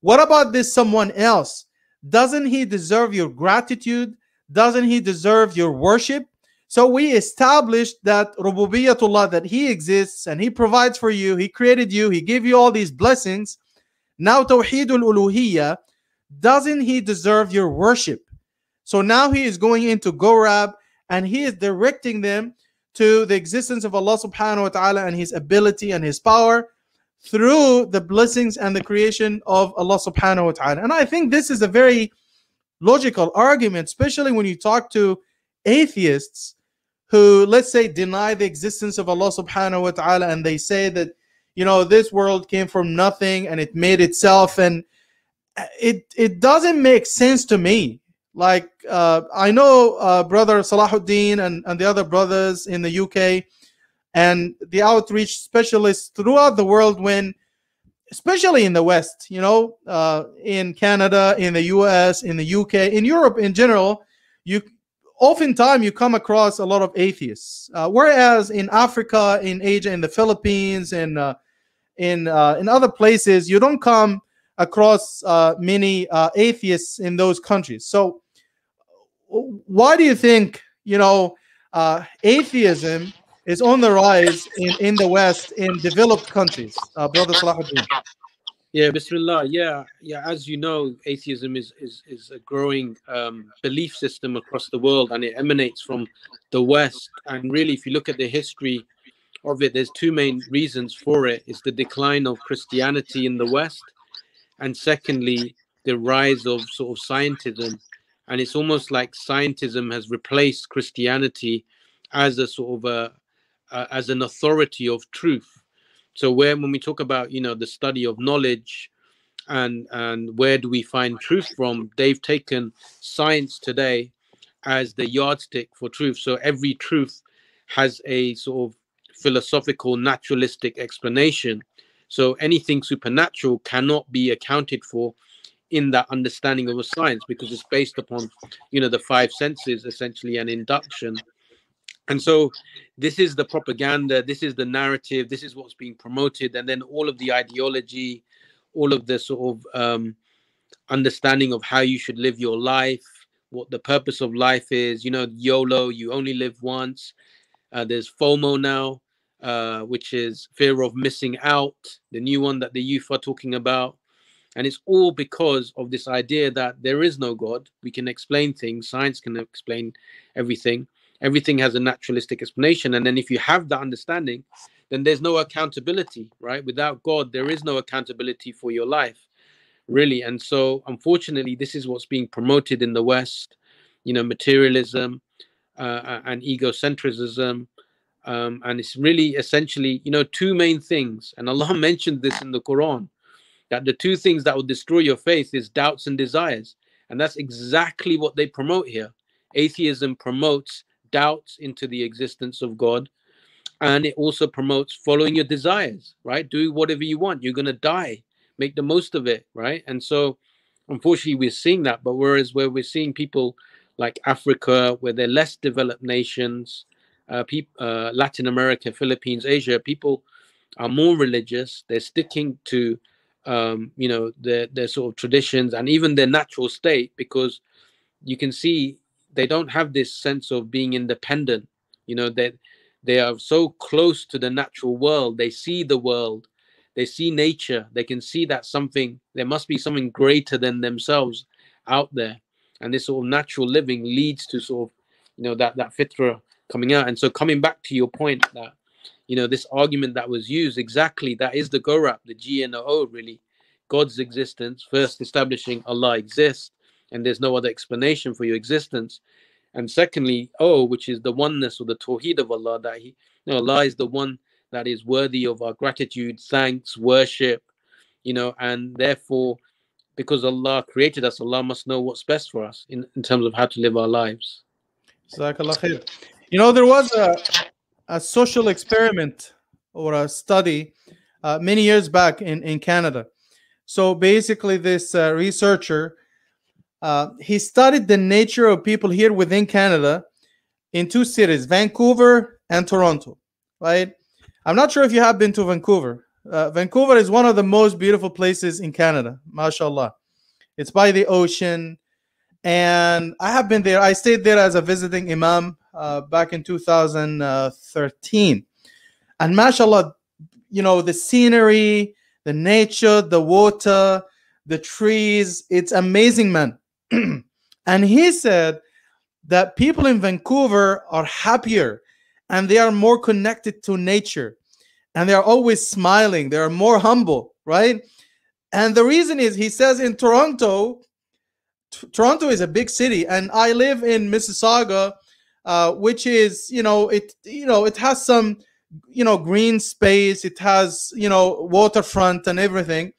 What about this someone else? Doesn't he deserve your gratitude? Doesn't he deserve your worship? So we established that rububiyatullah, that he exists and he provides for you, he created you, he gave you all these blessings. Now tawheedul uluhiyya, doesn't he deserve your worship? So now he is going into GORAP and he is directing them to the existence of Allah subhanahu wa ta'ala and his ability and his power through the blessings and the creation of Allah subhanahu wa ta'ala. And I think this is a very logical argument, especially when you talk to atheists who let's say deny the existence of Allah subhanahu wa ta'ala and they say that you know this world came from nothing and it made itself and it it doesn't make sense to me. Like uh, I know uh, brother Salahuddin and, and the other brothers in the UK and the outreach specialists throughout the world when especially in the west you know uh, in canada in the us in the uk in europe in general you oftentimes you come across a lot of atheists uh, whereas in africa in asia in the philippines and uh, in uh, in other places you don't come across uh, many uh, atheists in those countries so why do you think you know atheism is on the rise in, in the West in developed countries, uh, Brother Salahuddin. Yeah, Bismillah. Yeah, yeah. As you know, atheism is is, is a growing um, belief system across the world, and it emanates from the West. And really, if you look at the history of it, there's two main reasons for it: is the decline of Christianity in the West, and secondly, the rise of sort of scientism. And it's almost like scientism has replaced Christianity as a sort of a, uh, as an authority of truth. So where when we talk about you know the study of knowledge and and where do we find truth from, they've taken science today as the yardstick for truth. So every truth has a sort of philosophical naturalistic explanation. So anything supernatural cannot be accounted for in that understanding of a science because it's based upon you know the five senses essentially and induction and so this is the propaganda this is the narrative this is what's being promoted and then all of the ideology all of the sort of um, understanding of how you should live your life what the purpose of life is you know yolo you only live once. Uh, there's fomo now uh, which is fear of missing out the new one that the youth are talking about. And it's all because of this idea that there is no god. We can explain things science can explain everything everything has a naturalistic explanation. And then if you have that understanding then there's no accountability right? Without god there is no accountability for your life really. And so unfortunately this is what's being promoted in the west you know materialism uh, and egocentrism. Um, and it's really essentially you know two main things. And allah mentioned this in the quran that the two things that will destroy your faith is doubts and desires. And that's exactly what they promote here. Atheism promotes doubts into the existence of God. And it also promotes following your desires, right? Do whatever you want. You're going to die. Make the most of it, right? And so, unfortunately, we're seeing that. But whereas where we're seeing people like Africa, where they're less developed nations, uh, pe- uh, Latin America, Philippines, Asia, people are more religious. They're sticking to, um, you know, their their sort of traditions and even their natural state because you can see they don't have this sense of being independent you know that they, they are so close to the natural world. They see the world. They see nature. They can see that something there must be something greater than themselves out there. And this sort of natural living leads to sort of you know that that fitra coming out. And so coming back to your point that you know this argument that was used exactly that is the gorap the g the o really. God's existence first establishing allah exists and there's no other explanation for your existence. And secondly, oh, which is the oneness or the tawheed of Allah, that He, you know, Allah is the one that is worthy of our gratitude, thanks, worship, you know, and therefore, because Allah created us, Allah must know what's best for us in, in terms of how to live our lives. You know, there was a, a social experiment or a study uh, many years back in, in Canada. So basically, this uh, researcher uh, he studied the nature of people here within Canada in two cities, Vancouver and Toronto. Right? I'm not sure if you have been to Vancouver. Uh, Vancouver is one of the most beautiful places in Canada, mashallah. It's by the ocean, and I have been there. I stayed there as a visiting imam uh, back in 2013, and mashallah, you know the scenery, the nature, the water, the trees. It's amazing, man. and he said that people in Vancouver are happier and they are more connected to nature and they are always smiling. They are more humble, right? And the reason is he says in Toronto, Toronto is a big city, and I live in Mississauga, uh, which is you know it you know it has some you know green space it has you know waterfront and everything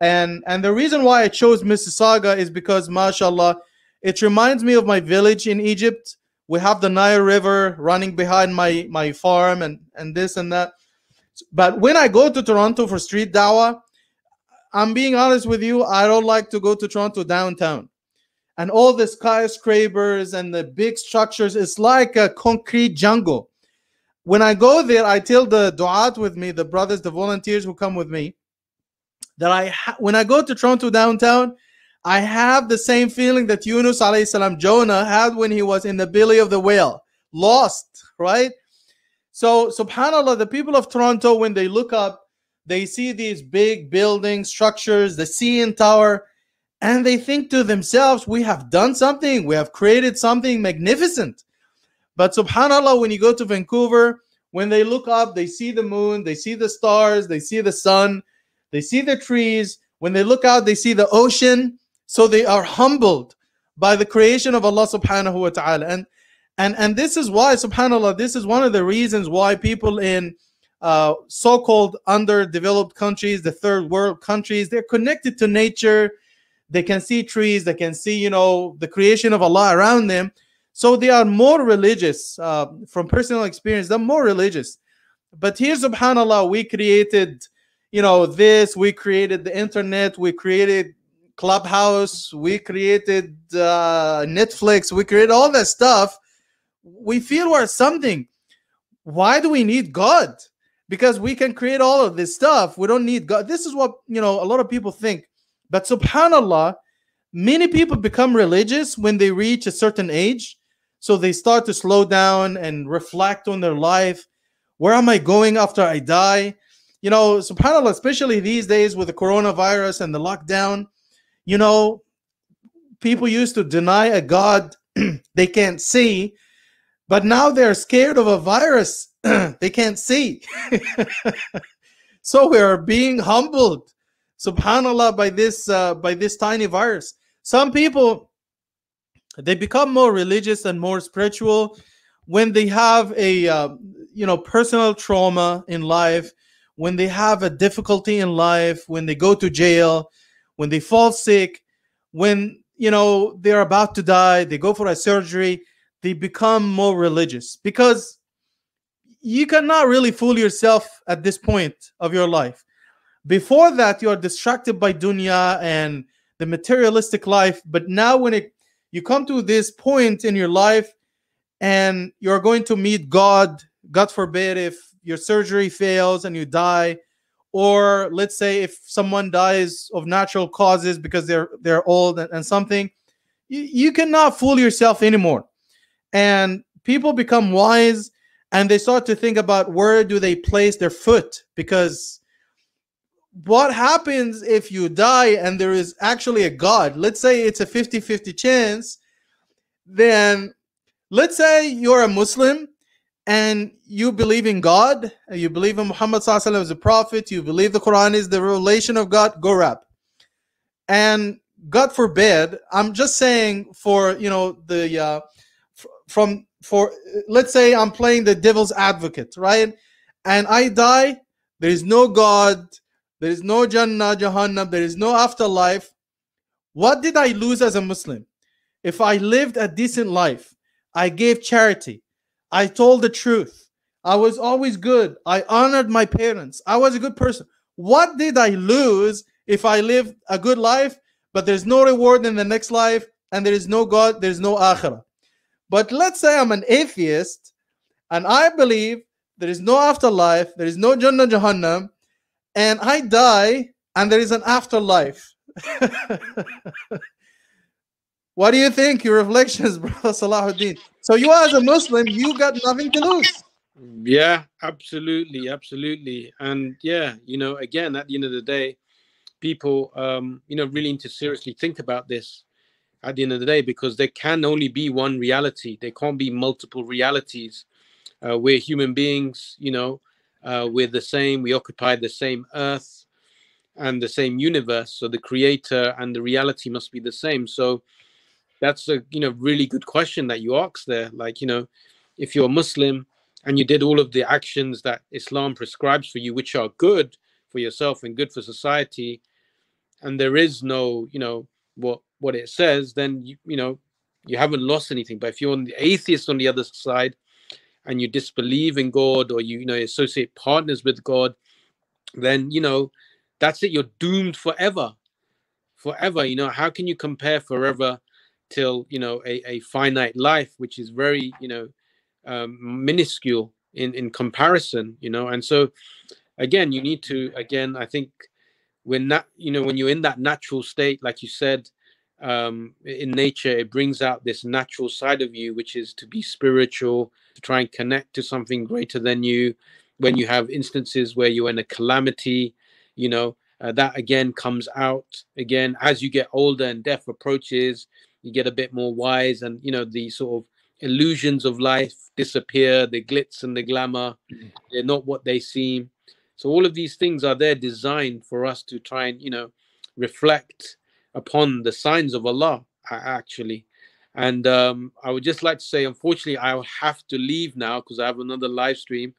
and and the reason why i chose mississauga is because mashallah it reminds me of my village in egypt. We have the nile river running behind my my farm and and this and that. But when i go to toronto for street dawah i'm being honest with you i don't like to go to toronto downtown. And all the skyscrapers and the big structures it's like a concrete jungle. When I go there, I tell the du'at with me, the brothers, the volunteers who come with me, that I ha- when I go to Toronto downtown, I have the same feeling that Yunus alayhi salam, Jonah had when he was in the belly of the whale, lost, right? So subhanallah, the people of Toronto, when they look up, they see these big building structures, the CN Tower, and they think to themselves, we have done something, we have created something magnificent. But subhanAllah, when you go to Vancouver, when they look up, they see the moon, they see the stars, they see the sun, they see the trees. When they look out, they see the ocean. So they are humbled by the creation of Allah subhanahu wa ta'ala. And and and this is why, subhanAllah, this is one of the reasons why people in uh, so-called underdeveloped countries, the third world countries, they're connected to nature. They can see trees, they can see, you know, the creation of Allah around them. So they are more religious uh, from personal experience. They're more religious. But here, subhanAllah, we created, you know, this, we created the internet, we created Clubhouse, we created uh, Netflix, we created all that stuff. We feel we're something. Why do we need God? Because we can create all of this stuff. We don't need God. This is what, you know, a lot of people think. But subhanAllah, many people become religious when they reach a certain age so they start to slow down and reflect on their life. Where am I going after I die? You know, subhanAllah, especially these days with the coronavirus and the lockdown, you know, people used to deny a God they can't see, but now they're scared of a virus they can't see. so we are being humbled, subhanallah, by this uh, by this tiny virus. Some people they become more religious and more spiritual when they have a uh, you know personal trauma in life when they have a difficulty in life when they go to jail when they fall sick when you know they're about to die they go for a surgery they become more religious. Because you cannot really fool yourself at this point of your life. Before that you are distracted by dunya and the materialistic life but now when it you come to this point in your life and you're going to meet God, God forbid, if your surgery fails and you die, or let's say if someone dies of natural causes because they're they're old and, and something, you, you cannot fool yourself anymore. And people become wise and they start to think about where do they place their foot because what happens if you die and there is actually a God? Let's say it's a 50 50 chance. Then let's say you're a Muslim and you believe in God, you believe in Muhammad Sallallahu as a prophet, you believe the Quran is the revelation of God, GORAP. And God forbid, I'm just saying for, you know, the, uh, from, for, let's say I'm playing the devil's advocate, right? And I die, there is no God, there is no Jannah, Jahannam. There is no afterlife. What did I lose as a Muslim? If I lived a decent life, I gave charity, I told the truth, I was always good, I honored my parents, I was a good person. What did I lose if I lived a good life, but there's no reward in the next life and there is no God, there's no akhirah? But let's say I'm an atheist and I believe there is no afterlife, there is no Jannah, Jahannam, and I die and there is an afterlife. what do you think? Your reflections, brother Salahuddin. So you as a Muslim, you got nothing to lose. Yeah, absolutely, absolutely. And yeah, you know, again, at the end of the day, people um, you know, really need to seriously think about this at the end of the day because there can only be one reality. There can't be multiple realities. Uh, we're human beings, you know, uh, we're the same, we occupy the same earth and the same universe. So the creator and the reality must be the same. So that's a you know really good question that you asked there. Like you know, if you're a Muslim and you did all of the actions that Islam prescribes for you, which are good for yourself and good for society, and there is no you know what what it says, then you you know you haven't lost anything. But if you're the atheist on the other side and you disbelieve in God or you, you know associate partners with God, then you know that's it. You're doomed forever, forever. You know how can you compare forever till you know a, a finite life, which is very you know um, minuscule in in comparison. You know, and so again, you need to again. I think when that you know when you're in that natural state, like you said. Um, in nature, it brings out this natural side of you, which is to be spiritual, to try and connect to something greater than you. When you have instances where you're in a calamity, you know, uh, that again comes out again as you get older and death approaches you get a bit more wise and you know the sort of illusions of life disappear the glitz and the glamour mm-hmm. they're not what they seem. So all of these things are there designed for us to try and you know reflect upon the signs of allah actually. And um, i would just like to say unfortunately i'll have to leave now because i have another live stream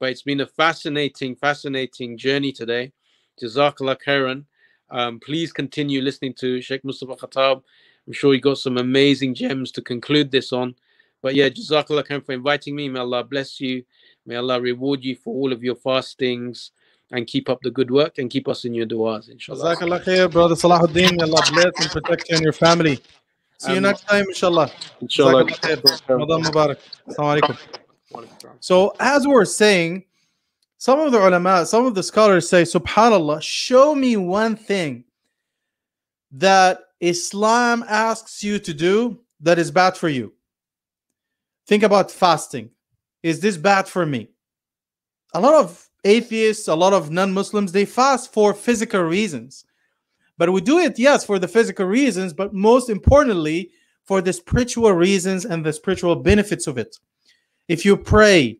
but it's been a fascinating fascinating journey today. Jazakallah khairan. Um, please continue listening to sheikh mustafa khattab I'm sure you got some amazing gems to conclude this on. But yeah, Jazakallah khair for inviting me. May Allah bless you. May Allah reward you for all of your fastings and keep up the good work and keep us in your du'as, inshallah. Jazakallah khair, brother Salahuddin. May Allah bless and protect you and your family. See you next time, inshallah. Inshallah. Ramadan Mubarak. Assalamu alaikum. So, as we're saying, some of the ulama, some of the scholars say, Subhanallah, show me one thing that Islam asks you to do that is bad for you. Think about fasting. Is this bad for me? A lot of atheists, a lot of non Muslims, they fast for physical reasons. But we do it, yes, for the physical reasons, but most importantly, for the spiritual reasons and the spiritual benefits of it. If you pray,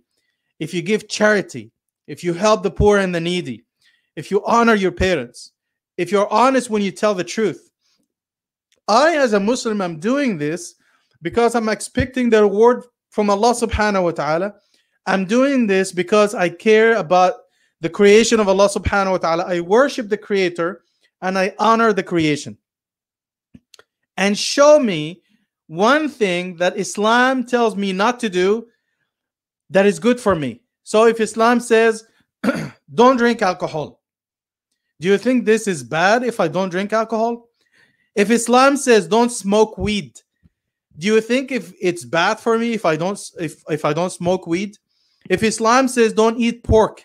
if you give charity, if you help the poor and the needy, if you honor your parents, if you're honest when you tell the truth, I, as a Muslim, am doing this because I'm expecting the reward from Allah subhanahu wa ta'ala. I'm doing this because I care about the creation of Allah subhanahu wa ta'ala. I worship the creator and I honor the creation. And show me one thing that Islam tells me not to do that is good for me. So if Islam says, don't drink alcohol, do you think this is bad if I don't drink alcohol? If Islam says don't smoke weed, do you think if it's bad for me if I don't if if I don't smoke weed? If Islam says don't eat pork,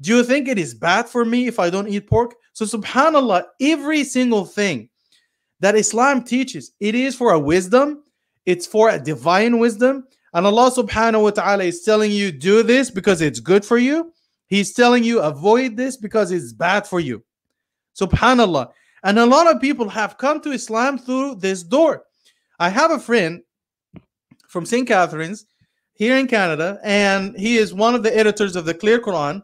do you think it is bad for me if I don't eat pork? So subhanallah, every single thing that Islam teaches, it is for a wisdom, it's for a divine wisdom. And Allah subhanahu wa ta'ala is telling you, do this because it's good for you. He's telling you, avoid this because it's bad for you. Subhanallah. And a lot of people have come to Islam through this door. I have a friend from St. Catharines here in Canada, and he is one of the editors of the Clear Quran.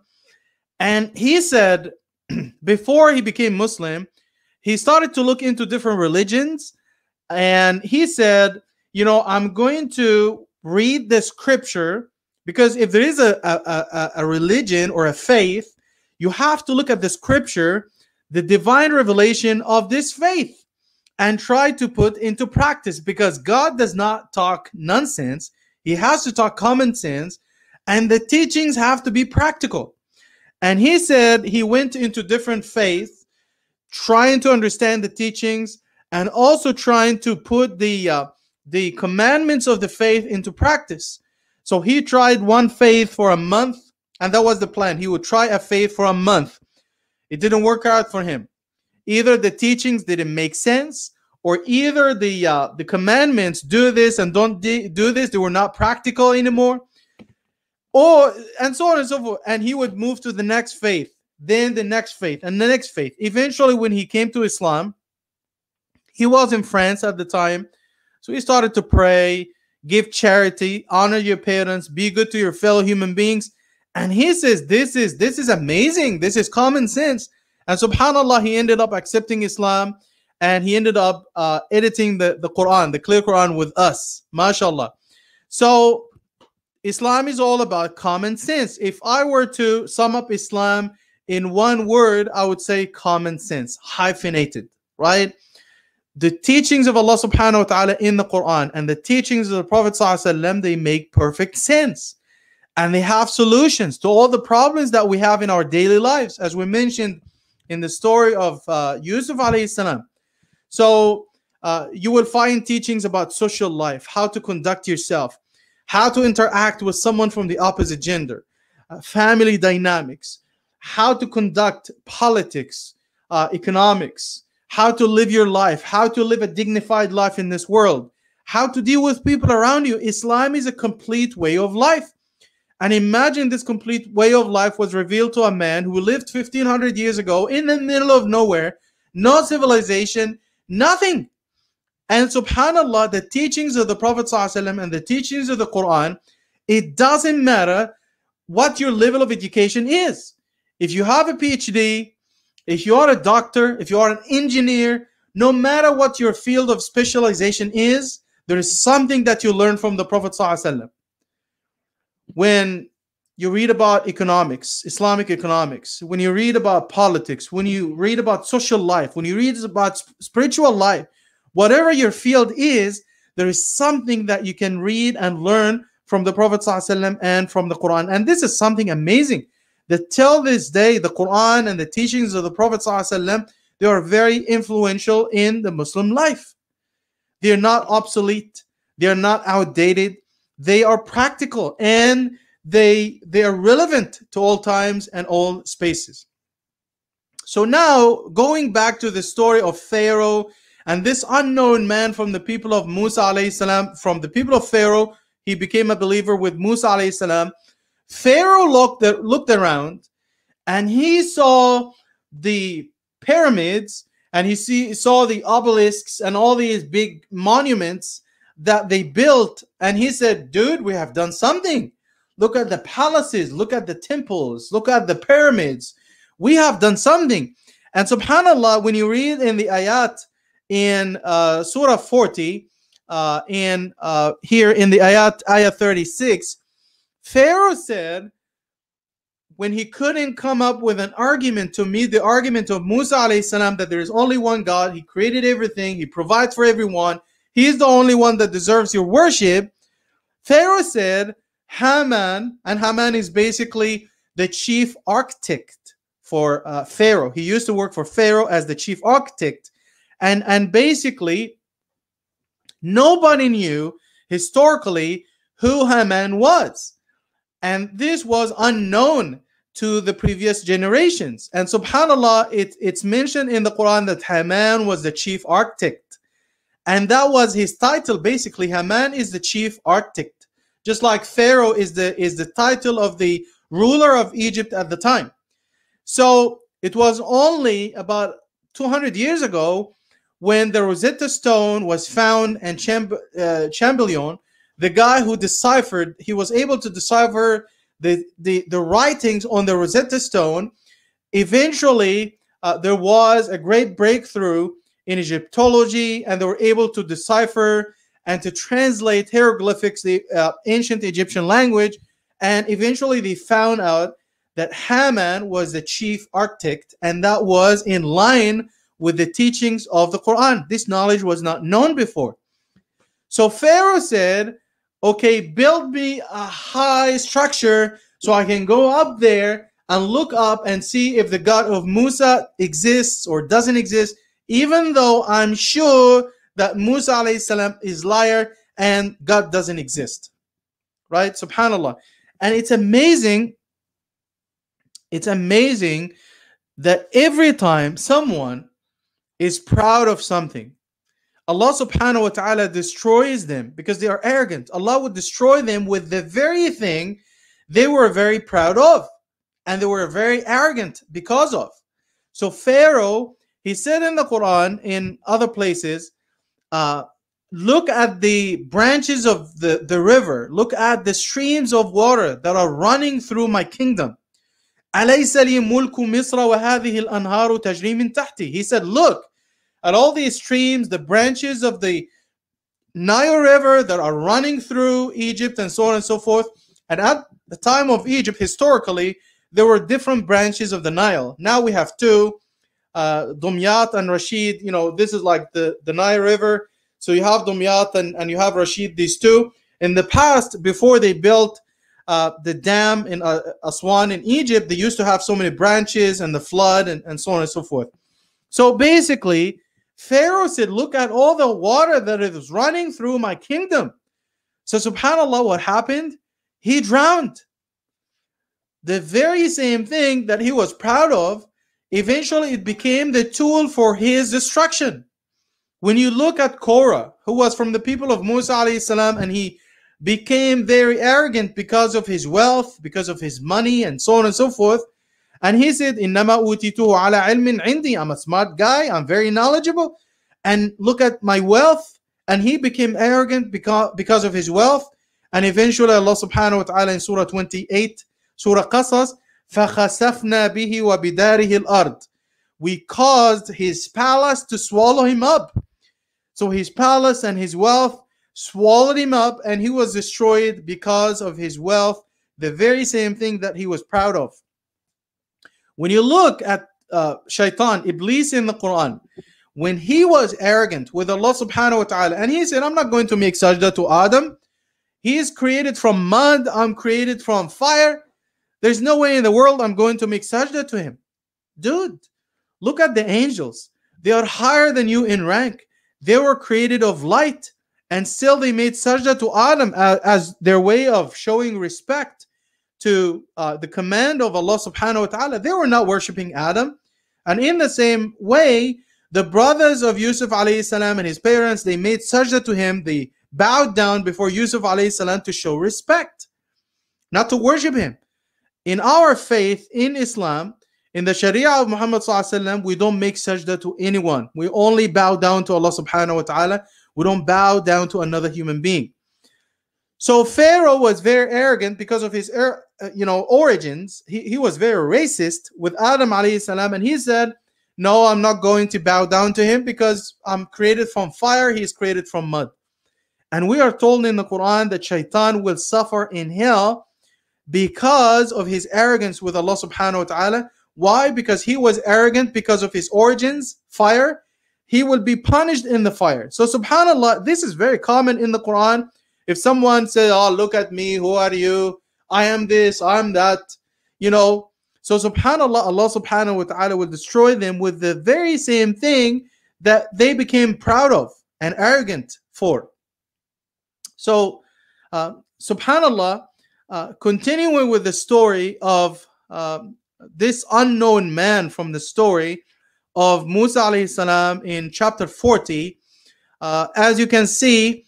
And he said before he became Muslim, he started to look into different religions. And he said, You know, I'm going to read the scripture because if there is a, a, a, a religion or a faith, you have to look at the scripture the divine revelation of this faith and try to put into practice because God does not talk nonsense. He has to talk common sense, and the teachings have to be practical. And he said he went into different faiths, trying to understand the teachings and also trying to put the uh, the commandments of the faith into practice. So he tried one faith for a month, and that was the plan. He would try a faith for a month it didn't work out for him. Either the teachings didn't make sense, or either the uh, the commandments do this and don't do this. They were not practical anymore, or and so on and so forth. And he would move to the next faith, then the next faith, and the next faith. Eventually, when he came to Islam, he was in France at the time, so he started to pray, give charity, honor your parents, be good to your fellow human beings and he says this is this is amazing this is common sense and subhanallah he ended up accepting islam and he ended up uh, editing the, the Quran, the clear Quran with us. MashaAllah. So Islam is all about common sense. If I were to sum up Islam in one word, I would say common sense, hyphenated, right? The teachings of Allah subhanahu wa ta'ala in the Quran and the teachings of the Prophet they make perfect sense. And they have solutions to all the problems that we have in our daily lives, as we mentioned in the story of uh, Yusuf alayhi salam. So uh, you will find teachings about social life, how to conduct yourself, how to interact with someone from the opposite gender, uh, family dynamics, how to conduct politics, uh, economics, how to live your life, how to live a dignified life in this world, how to deal with people around you. Islam is a complete way of life. And imagine this complete way of life was revealed to a man who lived 1500 years ago in the middle of nowhere, no civilization, nothing. And subhanAllah, the teachings of the Prophet and the teachings of the Quran, it doesn't matter what your level of education is. If you have a PhD, if you are a doctor, if you are an engineer, no matter what your field of specialization is, there is something that you learn from the Prophet. When you read about economics, Islamic economics, when you read about politics, when you read about social life, when you read about spiritual life, whatever your field is, there is something that you can read and learn from the Prophet ﷺ and from the Quran. And this is something amazing that till this day, the Quran and the teachings of the Prophet ﷺ, they are very influential in the Muslim life. They're not obsolete, they're not outdated, they are practical and they they are relevant to all times and all spaces. So now going back to the story of Pharaoh and this unknown man from the people of Musa alayhi salam, from the people of Pharaoh, he became a believer with Musa alayhi salam. Pharaoh looked, looked around and he saw the pyramids and he see, saw the obelisks and all these big monuments that they built. And he said, dude, we have done something. Look at the palaces, look at the temples, look at the pyramids. We have done something. And subhanAllah, when you read in the ayat in uh, Surah 40, uh, in uh, here in the ayat ayah 36, Pharaoh said when he couldn't come up with an argument to meet the argument of Musa alayhi salam that there is only one God, he created everything, he provides for everyone, he's the only one that deserves your worship. Pharaoh said, Haman, and Haman is basically the chief architect for uh, Pharaoh. He used to work for Pharaoh as the chief architect and and basically nobody knew historically who Haman was and this was unknown to the previous generations and subhanallah it, it's mentioned in the quran that haman was the chief architect and that was his title basically haman is the chief architect. Just like pharaoh is the is the title of the ruler of egypt at the time. So it was only about 200 years ago when the Rosetta Stone was found and Chamb uh, the guy who deciphered, he was able to decipher the, the, the writings on the Rosetta Stone. Eventually, uh, there was a great breakthrough in Egyptology, and they were able to decipher and to translate hieroglyphics, the uh, ancient Egyptian language. And eventually, they found out that Haman was the chief architect, and that was in line with the teachings of the Quran. This knowledge was not known before. So Pharaoh said, Okay, build me a high structure so I can go up there and look up and see if the God of Musa exists or doesn't exist, even though I'm sure that Musa salam is liar and God doesn't exist. Right? Subhanallah. And it's amazing. It's amazing that every time someone is proud of something, Allah subhanahu wa ta'ala destroys them because they are arrogant. Allah would destroy them with the very thing they were very proud of and they were very arrogant because of. So Pharaoh, he said in the Quran, in other places, uh, look at the branches of the, the river, look at the streams of water that are running through my kingdom. He said, look, at all these streams, the branches of the Nile River that are running through Egypt and so on and so forth. And at the time of Egypt, historically, there were different branches of the Nile. Now we have two, uh, Dumyat and Rashid. You know, this is like the, the Nile River. So you have Dumyat and, and you have Rashid, these two. In the past, before they built uh, the dam in uh, Aswan in Egypt, they used to have so many branches and the flood and, and so on and so forth. So basically, Pharaoh said, Look at all the water that is running through my kingdom. So, subhanAllah, what happened? He drowned. The very same thing that he was proud of, eventually it became the tool for his destruction. When you look at Korah, who was from the people of Musa salam, and he became very arrogant because of his wealth, because of his money, and so on and so forth. And he said, Innama utitu ala ilmin indi. I'm a smart guy. I'm very knowledgeable. And look at my wealth. And he became arrogant because, because of his wealth. And eventually Allah subhanahu wa ta'ala in Surah 28, Surah Qasas, فَخَسَفْنَا بِهِ وَبِدَارِهِ الْأَرْضِ We caused his palace to swallow him up. So his palace and his wealth swallowed him up and he was destroyed because of his wealth, the very same thing that he was proud of. When you look at uh, Shaitan, Iblis in the Quran, when he was arrogant with Allah subhanahu wa ta'ala, and he said, I'm not going to make sajda to Adam. He is created from mud, I'm created from fire. there's no way in the world I'm going to make sajda to him. Dude, look at the angels. They are higher than you in rank. They were created of light, and still they made sajda to Adam as, as their way of showing respect to uh, the command of Allah subhanahu wa ta'ala, they were not worshipping Adam. And in the same way, the brothers of Yusuf alayhi salam and his parents, they made sajda to him. They bowed down before Yusuf alayhi salam to show respect, not to worship him. In our faith, in Islam, in the Sharia of Muhammad sallam, we don't make sajda to anyone. We only bow down to Allah subhanahu wa ta'ala. We don't bow down to another human being. So Pharaoh was very arrogant because of his, uh, you know, origins. He, he was very racist with Adam alayhi salam, and he said, "No, I'm not going to bow down to him because I'm created from fire. He's created from mud." And we are told in the Quran that Shaitan will suffer in hell because of his arrogance with Allah Subhanahu wa Taala. Why? Because he was arrogant because of his origins, fire. He will be punished in the fire. So, Subhanallah, this is very common in the Quran if someone says, Oh, look at me, who are you? I am this, I'm that, you know. So subhanAllah, Allah subhanahu wa ta'ala will destroy them with the very same thing that they became proud of and arrogant for. So uh, subhanAllah, uh, continuing with the story of uh, this unknown man from the story of Musa salam in chapter 40, uh, as you can see,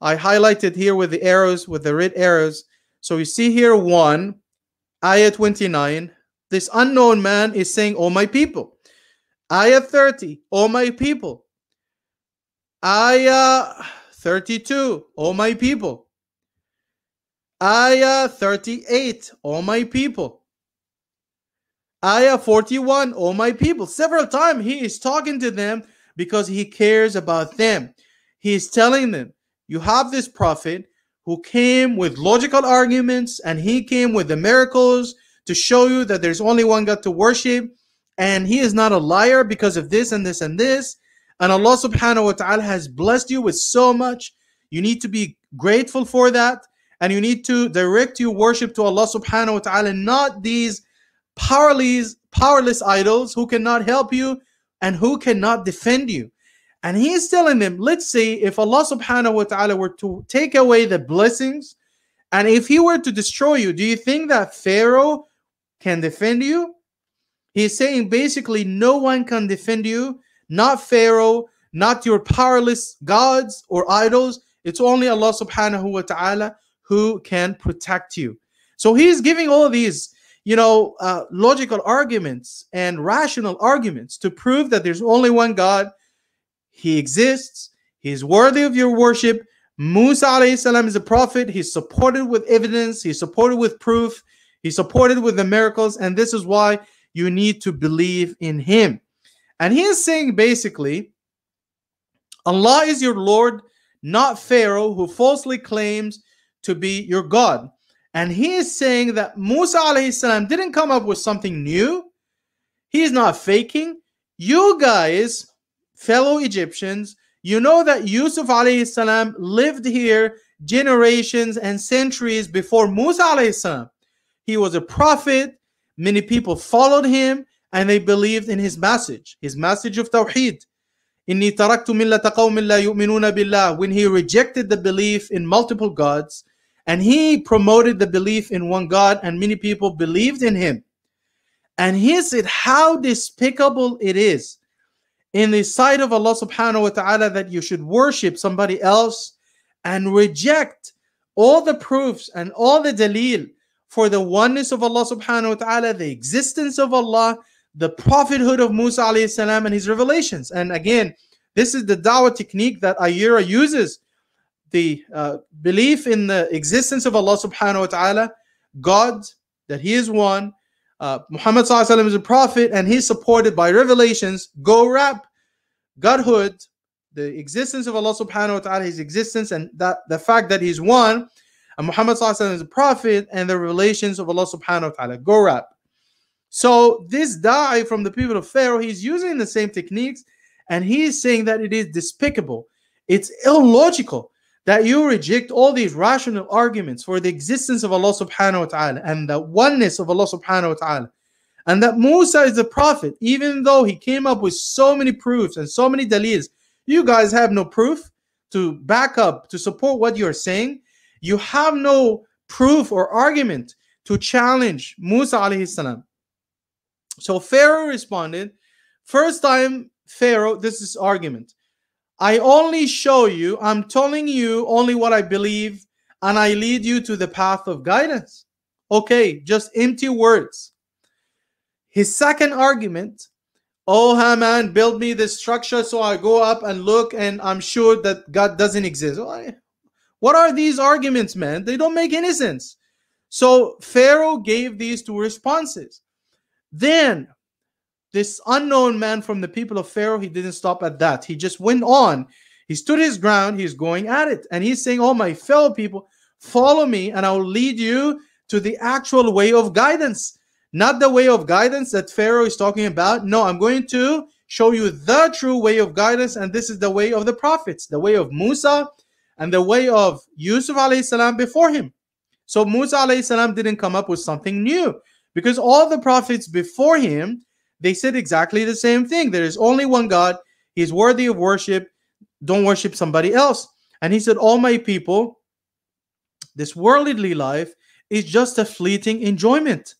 I highlighted here with the arrows, with the red arrows. So you see here one, ayah 29. This unknown man is saying, Oh my people. Ayah 30, Oh my people. Ayah 32, Oh my people. Ayah 38, Oh my people. Ayah 41, Oh my people. Several times he is talking to them because he cares about them. He is telling them, you have this prophet who came with logical arguments and he came with the miracles to show you that there's only one God to worship and he is not a liar because of this and this and this. And Allah subhanahu wa ta'ala has blessed you with so much. You need to be grateful for that. And you need to direct your worship to Allah subhanahu wa ta'ala, not these powerless, powerless idols who cannot help you and who cannot defend you. And he's telling them, let's say if Allah subhanahu wa ta'ala were to take away the blessings, and if he were to destroy you, do you think that Pharaoh can defend you? He's saying basically no one can defend you, not Pharaoh, not your powerless gods or idols. It's only Allah subhanahu wa ta'ala who can protect you. So he's giving all these, you know, uh, logical arguments and rational arguments to prove that there's only one God he exists. He's worthy of your worship. Musa salam is a prophet. He's supported with evidence. He's supported with proof. He's supported with the miracles. And this is why you need to believe in him. And he is saying basically, Allah is your Lord, not Pharaoh, who falsely claims to be your God. And he is saying that Musa alayhi salam didn't come up with something new. He is not faking. You guys, fellow Egyptians, you know that Yusuf alayhi salam lived here generations and centuries before Musa alayhi salam. He was a prophet. Many people followed him and they believed in his message, his message of Tawheed. When he rejected the belief in multiple gods and he promoted the belief in one God and many people believed in him. And he said how despicable it is in the sight of Allah subhanahu wa ta'ala that you should worship somebody else and reject all the proofs and all the dalil for the oneness of Allah subhanahu wa ta'ala, the existence of Allah, the prophethood of Musa alayhi salam and his revelations. And again, this is the dawah technique that iERA uses. The uh, belief in the existence of Allah subhanahu wa ta'ala, God, that He is one, uh, Muhammad sallallahu is a prophet, and he's supported by revelations. GORAP Godhood, the existence of Allah subhanahu wa ta'ala, his existence, and that the fact that he's one, and Muhammad sallallahu is a prophet, and the revelations of Allah subhanahu wa ta'ala. GORAP. So this da'i from the people of Pharaoh, he's using the same techniques, and he's saying that it is despicable. It's illogical that you reject all these rational arguments for the existence of Allah subhanahu wa ta'ala and the oneness of Allah subhanahu wa ta'ala. And that Musa is a prophet, even though he came up with so many proofs and so many dalils. You guys have no proof to back up, to support what you're saying. You have no proof or argument to challenge Musa alayhi salam. So Pharaoh responded, first time Pharaoh, this is argument. I only show you, I'm telling you only what I believe, and I lead you to the path of guidance. Okay, just empty words. His second argument, oh Haman, build me this structure so I go up and look, and I'm sure that God doesn't exist. What are these arguments, man? They don't make any sense. So Pharaoh gave these two responses. Then this unknown man from the people of Pharaoh, he didn't stop at that. He just went on. He stood his ground. He's going at it. And he's saying, Oh, my fellow people, follow me, and I'll lead you to the actual way of guidance. Not the way of guidance that Pharaoh is talking about. No, I'm going to show you the true way of guidance. And this is the way of the prophets, the way of Musa and the way of Yusuf alayhi salam before him. So Musa salam didn't come up with something new because all the prophets before him they said exactly the same thing. There is only one God. He's worthy of worship. Don't worship somebody else. And he said, All my people, this worldly life is just a fleeting enjoyment.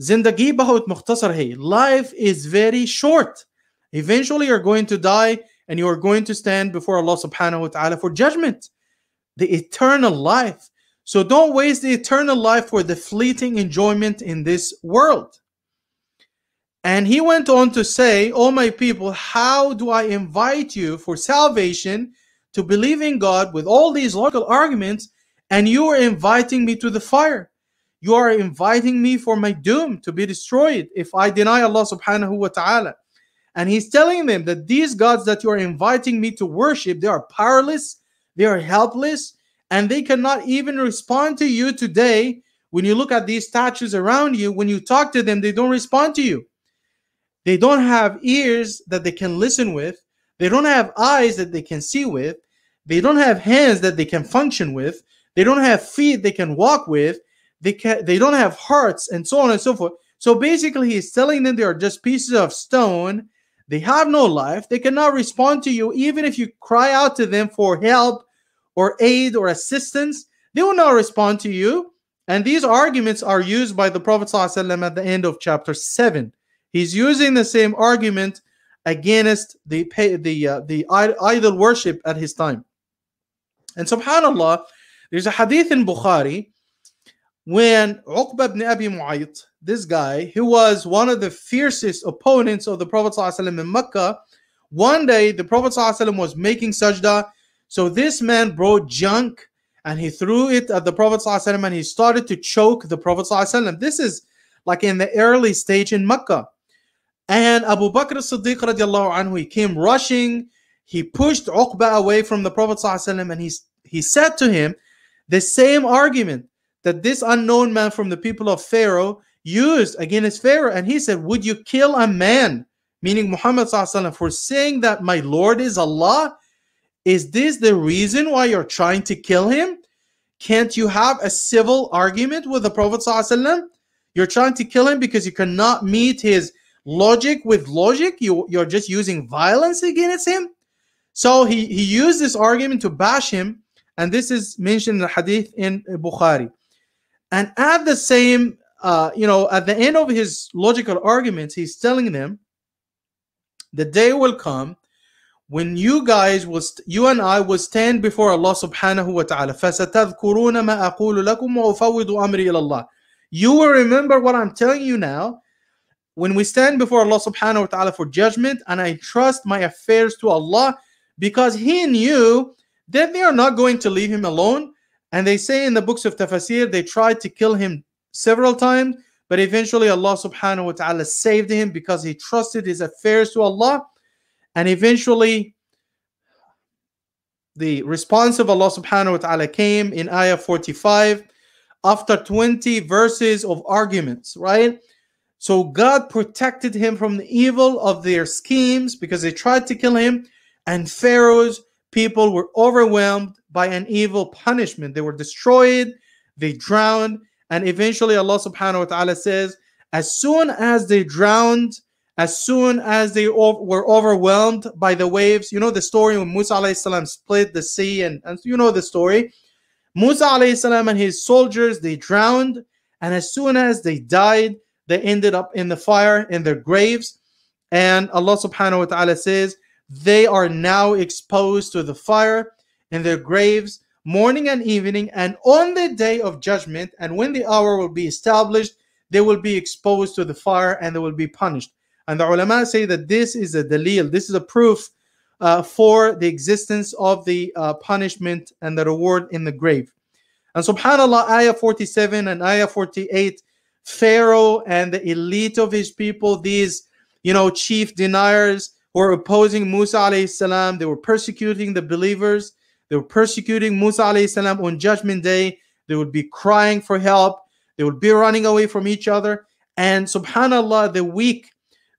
Zindagi bahut mukhtasar hai. Life is very short. Eventually, you're going to die and you are going to stand before Allah subhanahu wa ta'ala for judgment. The eternal life. So don't waste the eternal life for the fleeting enjoyment in this world. And he went on to say, Oh, my people, how do I invite you for salvation to believe in God with all these logical arguments? And you are inviting me to the fire. You are inviting me for my doom to be destroyed if I deny Allah subhanahu wa ta'ala. And he's telling them that these gods that you are inviting me to worship, they are powerless, they are helpless, and they cannot even respond to you today. When you look at these statues around you, when you talk to them, they don't respond to you. They don't have ears that they can listen with. They don't have eyes that they can see with. They don't have hands that they can function with. They don't have feet they can walk with. They can they don't have hearts and so on and so forth. So basically he's telling them they are just pieces of stone. They have no life. They cannot respond to you even if you cry out to them for help or aid or assistance. They will not respond to you. And these arguments are used by the Prophet ﷺ at the end of chapter 7. He's using the same argument against the the uh, the idol worship at his time. And subhanallah, there's a hadith in Bukhari when Uqba ibn Abi Mu'ayt, this guy, who was one of the fiercest opponents of the Prophet ﷺ in Mecca, one day the Prophet ﷺ was making sajda. So this man brought junk and he threw it at the Prophet ﷺ and he started to choke the Prophet ﷺ. This is like in the early stage in Mecca. And Abu Bakr as-Siddiq radiallahu anhu, he came rushing. He pushed Uqba away from the Prophet sallallahu and he, he said to him the same argument that this unknown man from the people of Pharaoh used against Pharaoh. And he said, would you kill a man, meaning Muhammad sallallahu for saying that my Lord is Allah? Is this the reason why you're trying to kill him? Can't you have a civil argument with the Prophet sallallahu You're trying to kill him because you cannot meet his logic with logic. You, you're just using violence against him. So he, he used this argument to bash him. And this is mentioned in the hadith in Bukhari. And at the same, uh, you know, at the end of his logical arguments, he's telling them the day will come when you guys will, you and I will stand before Allah subhanahu wa ta'ala. فَسَتَذْكُرُونَ مَا أَقُولُ لَكُمْ وَأُفَوِّضُ أَمْرِي إِلَى اللَّهِ You will remember what I'm telling you now when we stand before Allah subhanahu wa ta'ala for judgment and I trust my affairs to Allah because He knew that they are not going to leave Him alone. And they say in the books of tafsir, they tried to kill Him several times, but eventually Allah subhanahu wa ta'ala saved him because he trusted his affairs to Allah and eventually, the response of Allah subhanahu wa ta'ala came in ayah 45 after 20 verses of arguments, right? So God protected him from the evil of their schemes because they tried to kill him, and Pharaoh's people were overwhelmed by an evil punishment. They were destroyed, they drowned, and eventually Allah subhanahu wa ta'ala says, as soon as they drowned as soon as they were overwhelmed by the waves you know the story when musa salam split the sea and, and you know the story musa salam and his soldiers they drowned and as soon as they died they ended up in the fire in their graves. And allah subhanahu wa ta'ala says they are now exposed to the fire in their graves morning and evening. And on the day of judgment and when the hour will be established they will be exposed to the fire and they will be punished. And the ulama say that this is a dalil, this is a proof uh, for the existence of the uh, punishment and the reward in the grave. And subhanAllah, ayah 47 and ayah 48, Pharaoh and the elite of his people, these, you know, chief deniers who were opposing Musa alayhi salam, they were persecuting the believers, they were persecuting Musa alayhi salam on judgment day, they would be crying for help, they would be running away from each other. And subhanAllah, the weak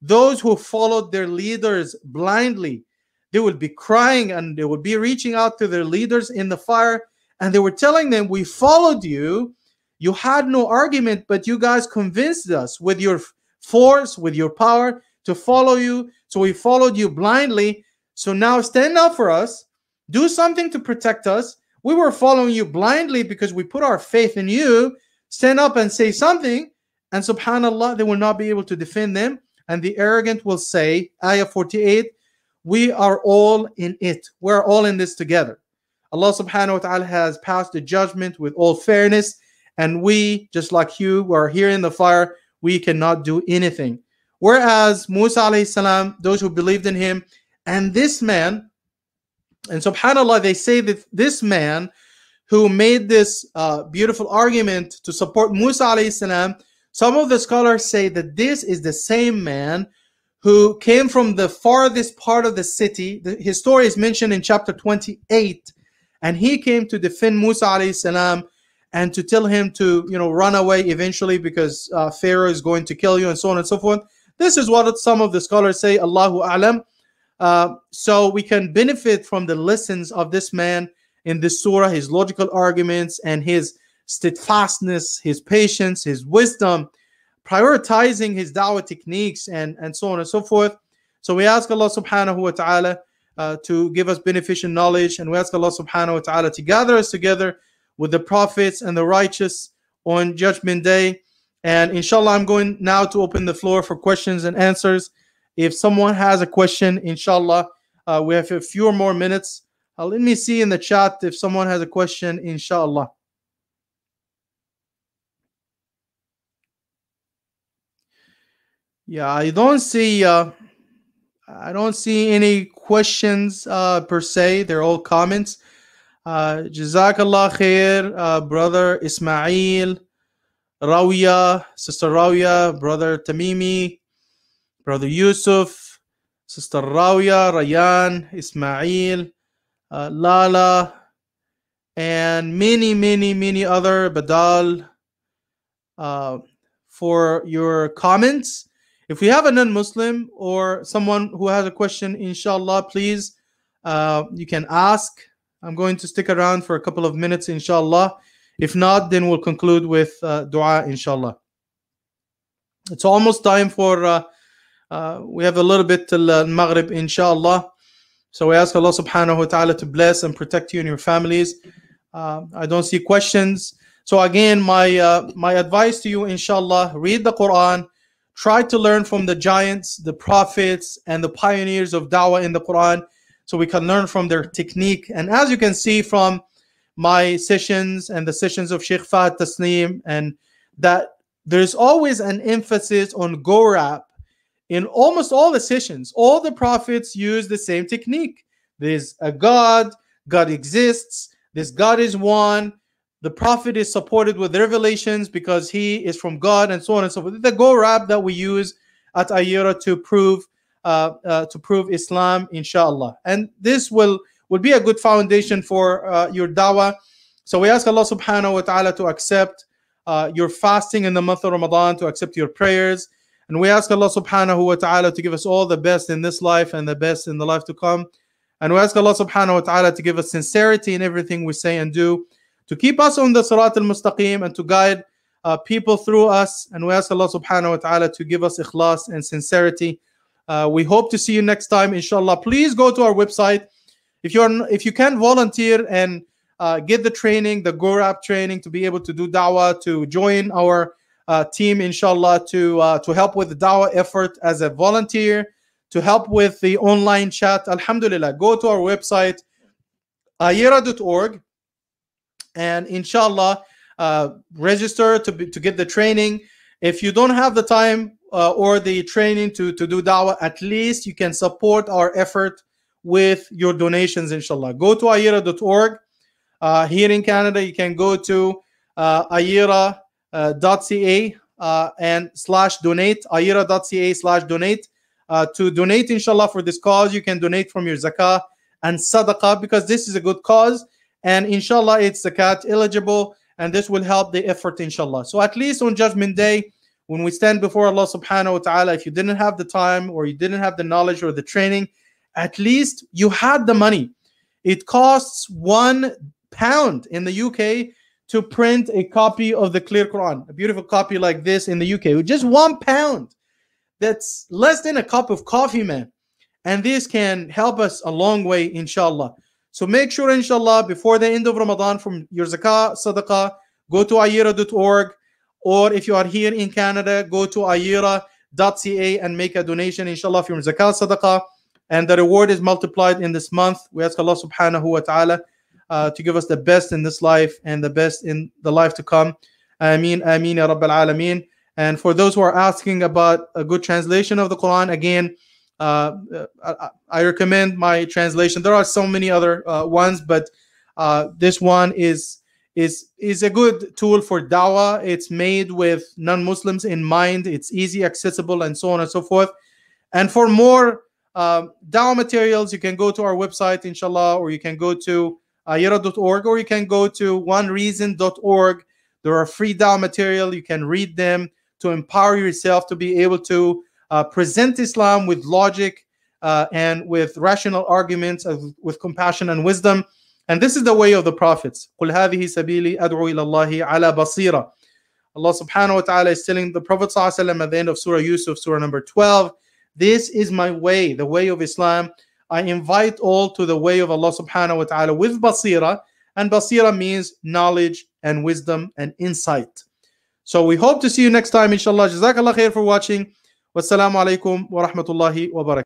those who followed their leaders blindly, they would be crying and they would be reaching out to their leaders in the fire and they were telling them, We followed you. You had no argument, but you guys convinced us with your force, with your power to follow you. So we followed you blindly. So now stand up for us, do something to protect us. We were following you blindly because we put our faith in you. Stand up and say something. And subhanAllah, they will not be able to defend them and the arrogant will say, Ayah 48, we are all in it. We're all in this together. Allah subhanahu wa ta'ala has passed the judgment with all fairness, and we, just like you, who are here in the fire, we cannot do anything. Whereas Musa alayhi salam, those who believed in him, and this man, and subhanAllah, they say that this man who made this uh, beautiful argument to support Musa alayhi salam some of the scholars say that this is the same man who came from the farthest part of the city. The, his story is mentioned in chapter 28, and he came to defend Musa alayhi salam and to tell him to, you know, run away eventually because uh, Pharaoh is going to kill you and so on and so forth. This is what some of the scholars say, Allahu A'lam. Uh, so we can benefit from the lessons of this man in this surah, his logical arguments and his steadfastness, his patience, his wisdom, prioritizing his da'wah techniques, and, and so on and so forth. So we ask Allah subhanahu wa ta'ala uh, to give us beneficial knowledge, and we ask Allah subhanahu wa ta'ala to gather us together with the prophets and the righteous on Judgment Day. And inshallah, I'm going now to open the floor for questions and answers. If someone has a question, inshallah, uh, we have a few more minutes. Uh, let me see in the chat if someone has a question, inshallah. Yeah, I don't see uh, I don't see any questions uh, per se. They're all comments. Uh, Jazakallah khair, uh, brother Ismail, Rawia, sister Rawia, brother Tamimi, Brother Yusuf, Sister Rawia, Rayan, Ismail, uh, Lala, and many, many, many other Badal uh, for your comments. If we have a non-Muslim or someone who has a question, inshallah, please, uh, you can ask. I'm going to stick around for a couple of minutes, inshallah. If not, then we'll conclude with uh, dua, inshallah. It's almost time for, uh, uh, we have a little bit till uh, Maghrib, inshallah. So we ask Allah subhanahu wa ta'ala to bless and protect you and your families. Uh, I don't see questions. So again, my uh, my advice to you, inshallah, read the Quran, try to learn from the giants, the prophets, and the pioneers of da'wah in the Quran, so we can learn from their technique. And as you can see from my sessions and the sessions of Sheikh Fahd Tasleem, and that there's always an emphasis on GORAP in almost all the sessions. All the prophets use the same technique. There's a God, God exists, this God is one. The prophet is supported with revelations because he is from God, and so on and so forth. The GORAP that we use at iERA to prove to prove Islam, inshallah. And this will will be a good foundation for uh, your dawah. So we ask Allah subhanahu wa ta'ala to accept uh, your fasting in the month of Ramadan, to accept your prayers. And we ask Allah subhanahu wa ta'ala to give us all the best in this life and the best in the life to come. And we ask Allah subhanahu wa ta'ala to give us sincerity in everything we say and do, to keep us on the Sirat al Mustaqim and to guide uh, people through us. And we ask Allah subhanahu wa ta'ala to give us ikhlas and sincerity. Uh, we hope to see you next time, inshallah. Please go to our website. If you're if you can volunteer and uh, get the training, the GORAP training to be able to do dawah, to join our uh, team, inshallah, to uh, to help with the dawah effort as a volunteer, to help with the online chat. Alhamdulillah, go to our website, iera.org, and inshallah, uh, register to be, to get the training. If you don't have the time uh, or the training to to do dawah, at least you can support our effort with your donations, inshallah. Go to iera.org. Uh, here in Canada, you can go to uh, iera.ca uh, and slash donate, iera.ca slash donate. Uh, to donate, inshallah, for this cause, you can donate from your zakah and sadaqah because this is a good cause. And inshallah, it's zakat eligible and this will help the effort, inshallah. So at least on Judgment Day, when we stand before Allah subhanahu wa ta'ala, if you didn't have the time or you didn't have the knowledge or the training, at least you had the money. It costs one pound in the UK to print a copy of the Clear Quran, a beautiful copy like this in the UK, with just one pound. That's less than a cup of coffee, man. And this can help us a long way, inshallah. So make sure, inshallah, before the end of Ramadan, from your zakah, sadaqah, go to iera.org. Or if you are here in Canada, go to iera.ca and make a donation, inshallah, from zakah, sadaqah. And the reward is multiplied in this month. We ask Allah subhanahu wa ta'ala uh, to give us the best in this life and the best in the life to come. Ameen, ameen, ya Rabbil Alameen. And for those who are asking about a good translation of the Quran, again, uh, I, I, recommend my translation. There are so many other uh, ones, but uh, this one is is is a good tool for dawah. It's made with non-Muslims in mind. It's easy, accessible, and so on and so forth. And for more uh, dawah materials, you can go to our website, inshallah, or you can go to iera.org, or you can go to onereason.org. There are free dawah material. You can read them to empower yourself to be able to uh, present Islam with logic uh, and with rational arguments, uh, with compassion and wisdom. And this is the way of the prophets. قُلْ هَذِهِ سَبِيلِي أَدْعُو إِلَى اللَّهِ عَلَى بَصِيرًا Allah subhanahu wa ta'ala is telling the Prophet ﷺ at the end of Surah Yusuf, Surah number 12, This is my way, the way of Islam. I invite all to the way of Allah subhanahu wa ta'ala with basira. And basira means knowledge and wisdom and insight. So we hope to see you next time, inshallah. Jazakallah khair for watching. Wassalamu alaikum wa rahmatullahi wa barakatuh.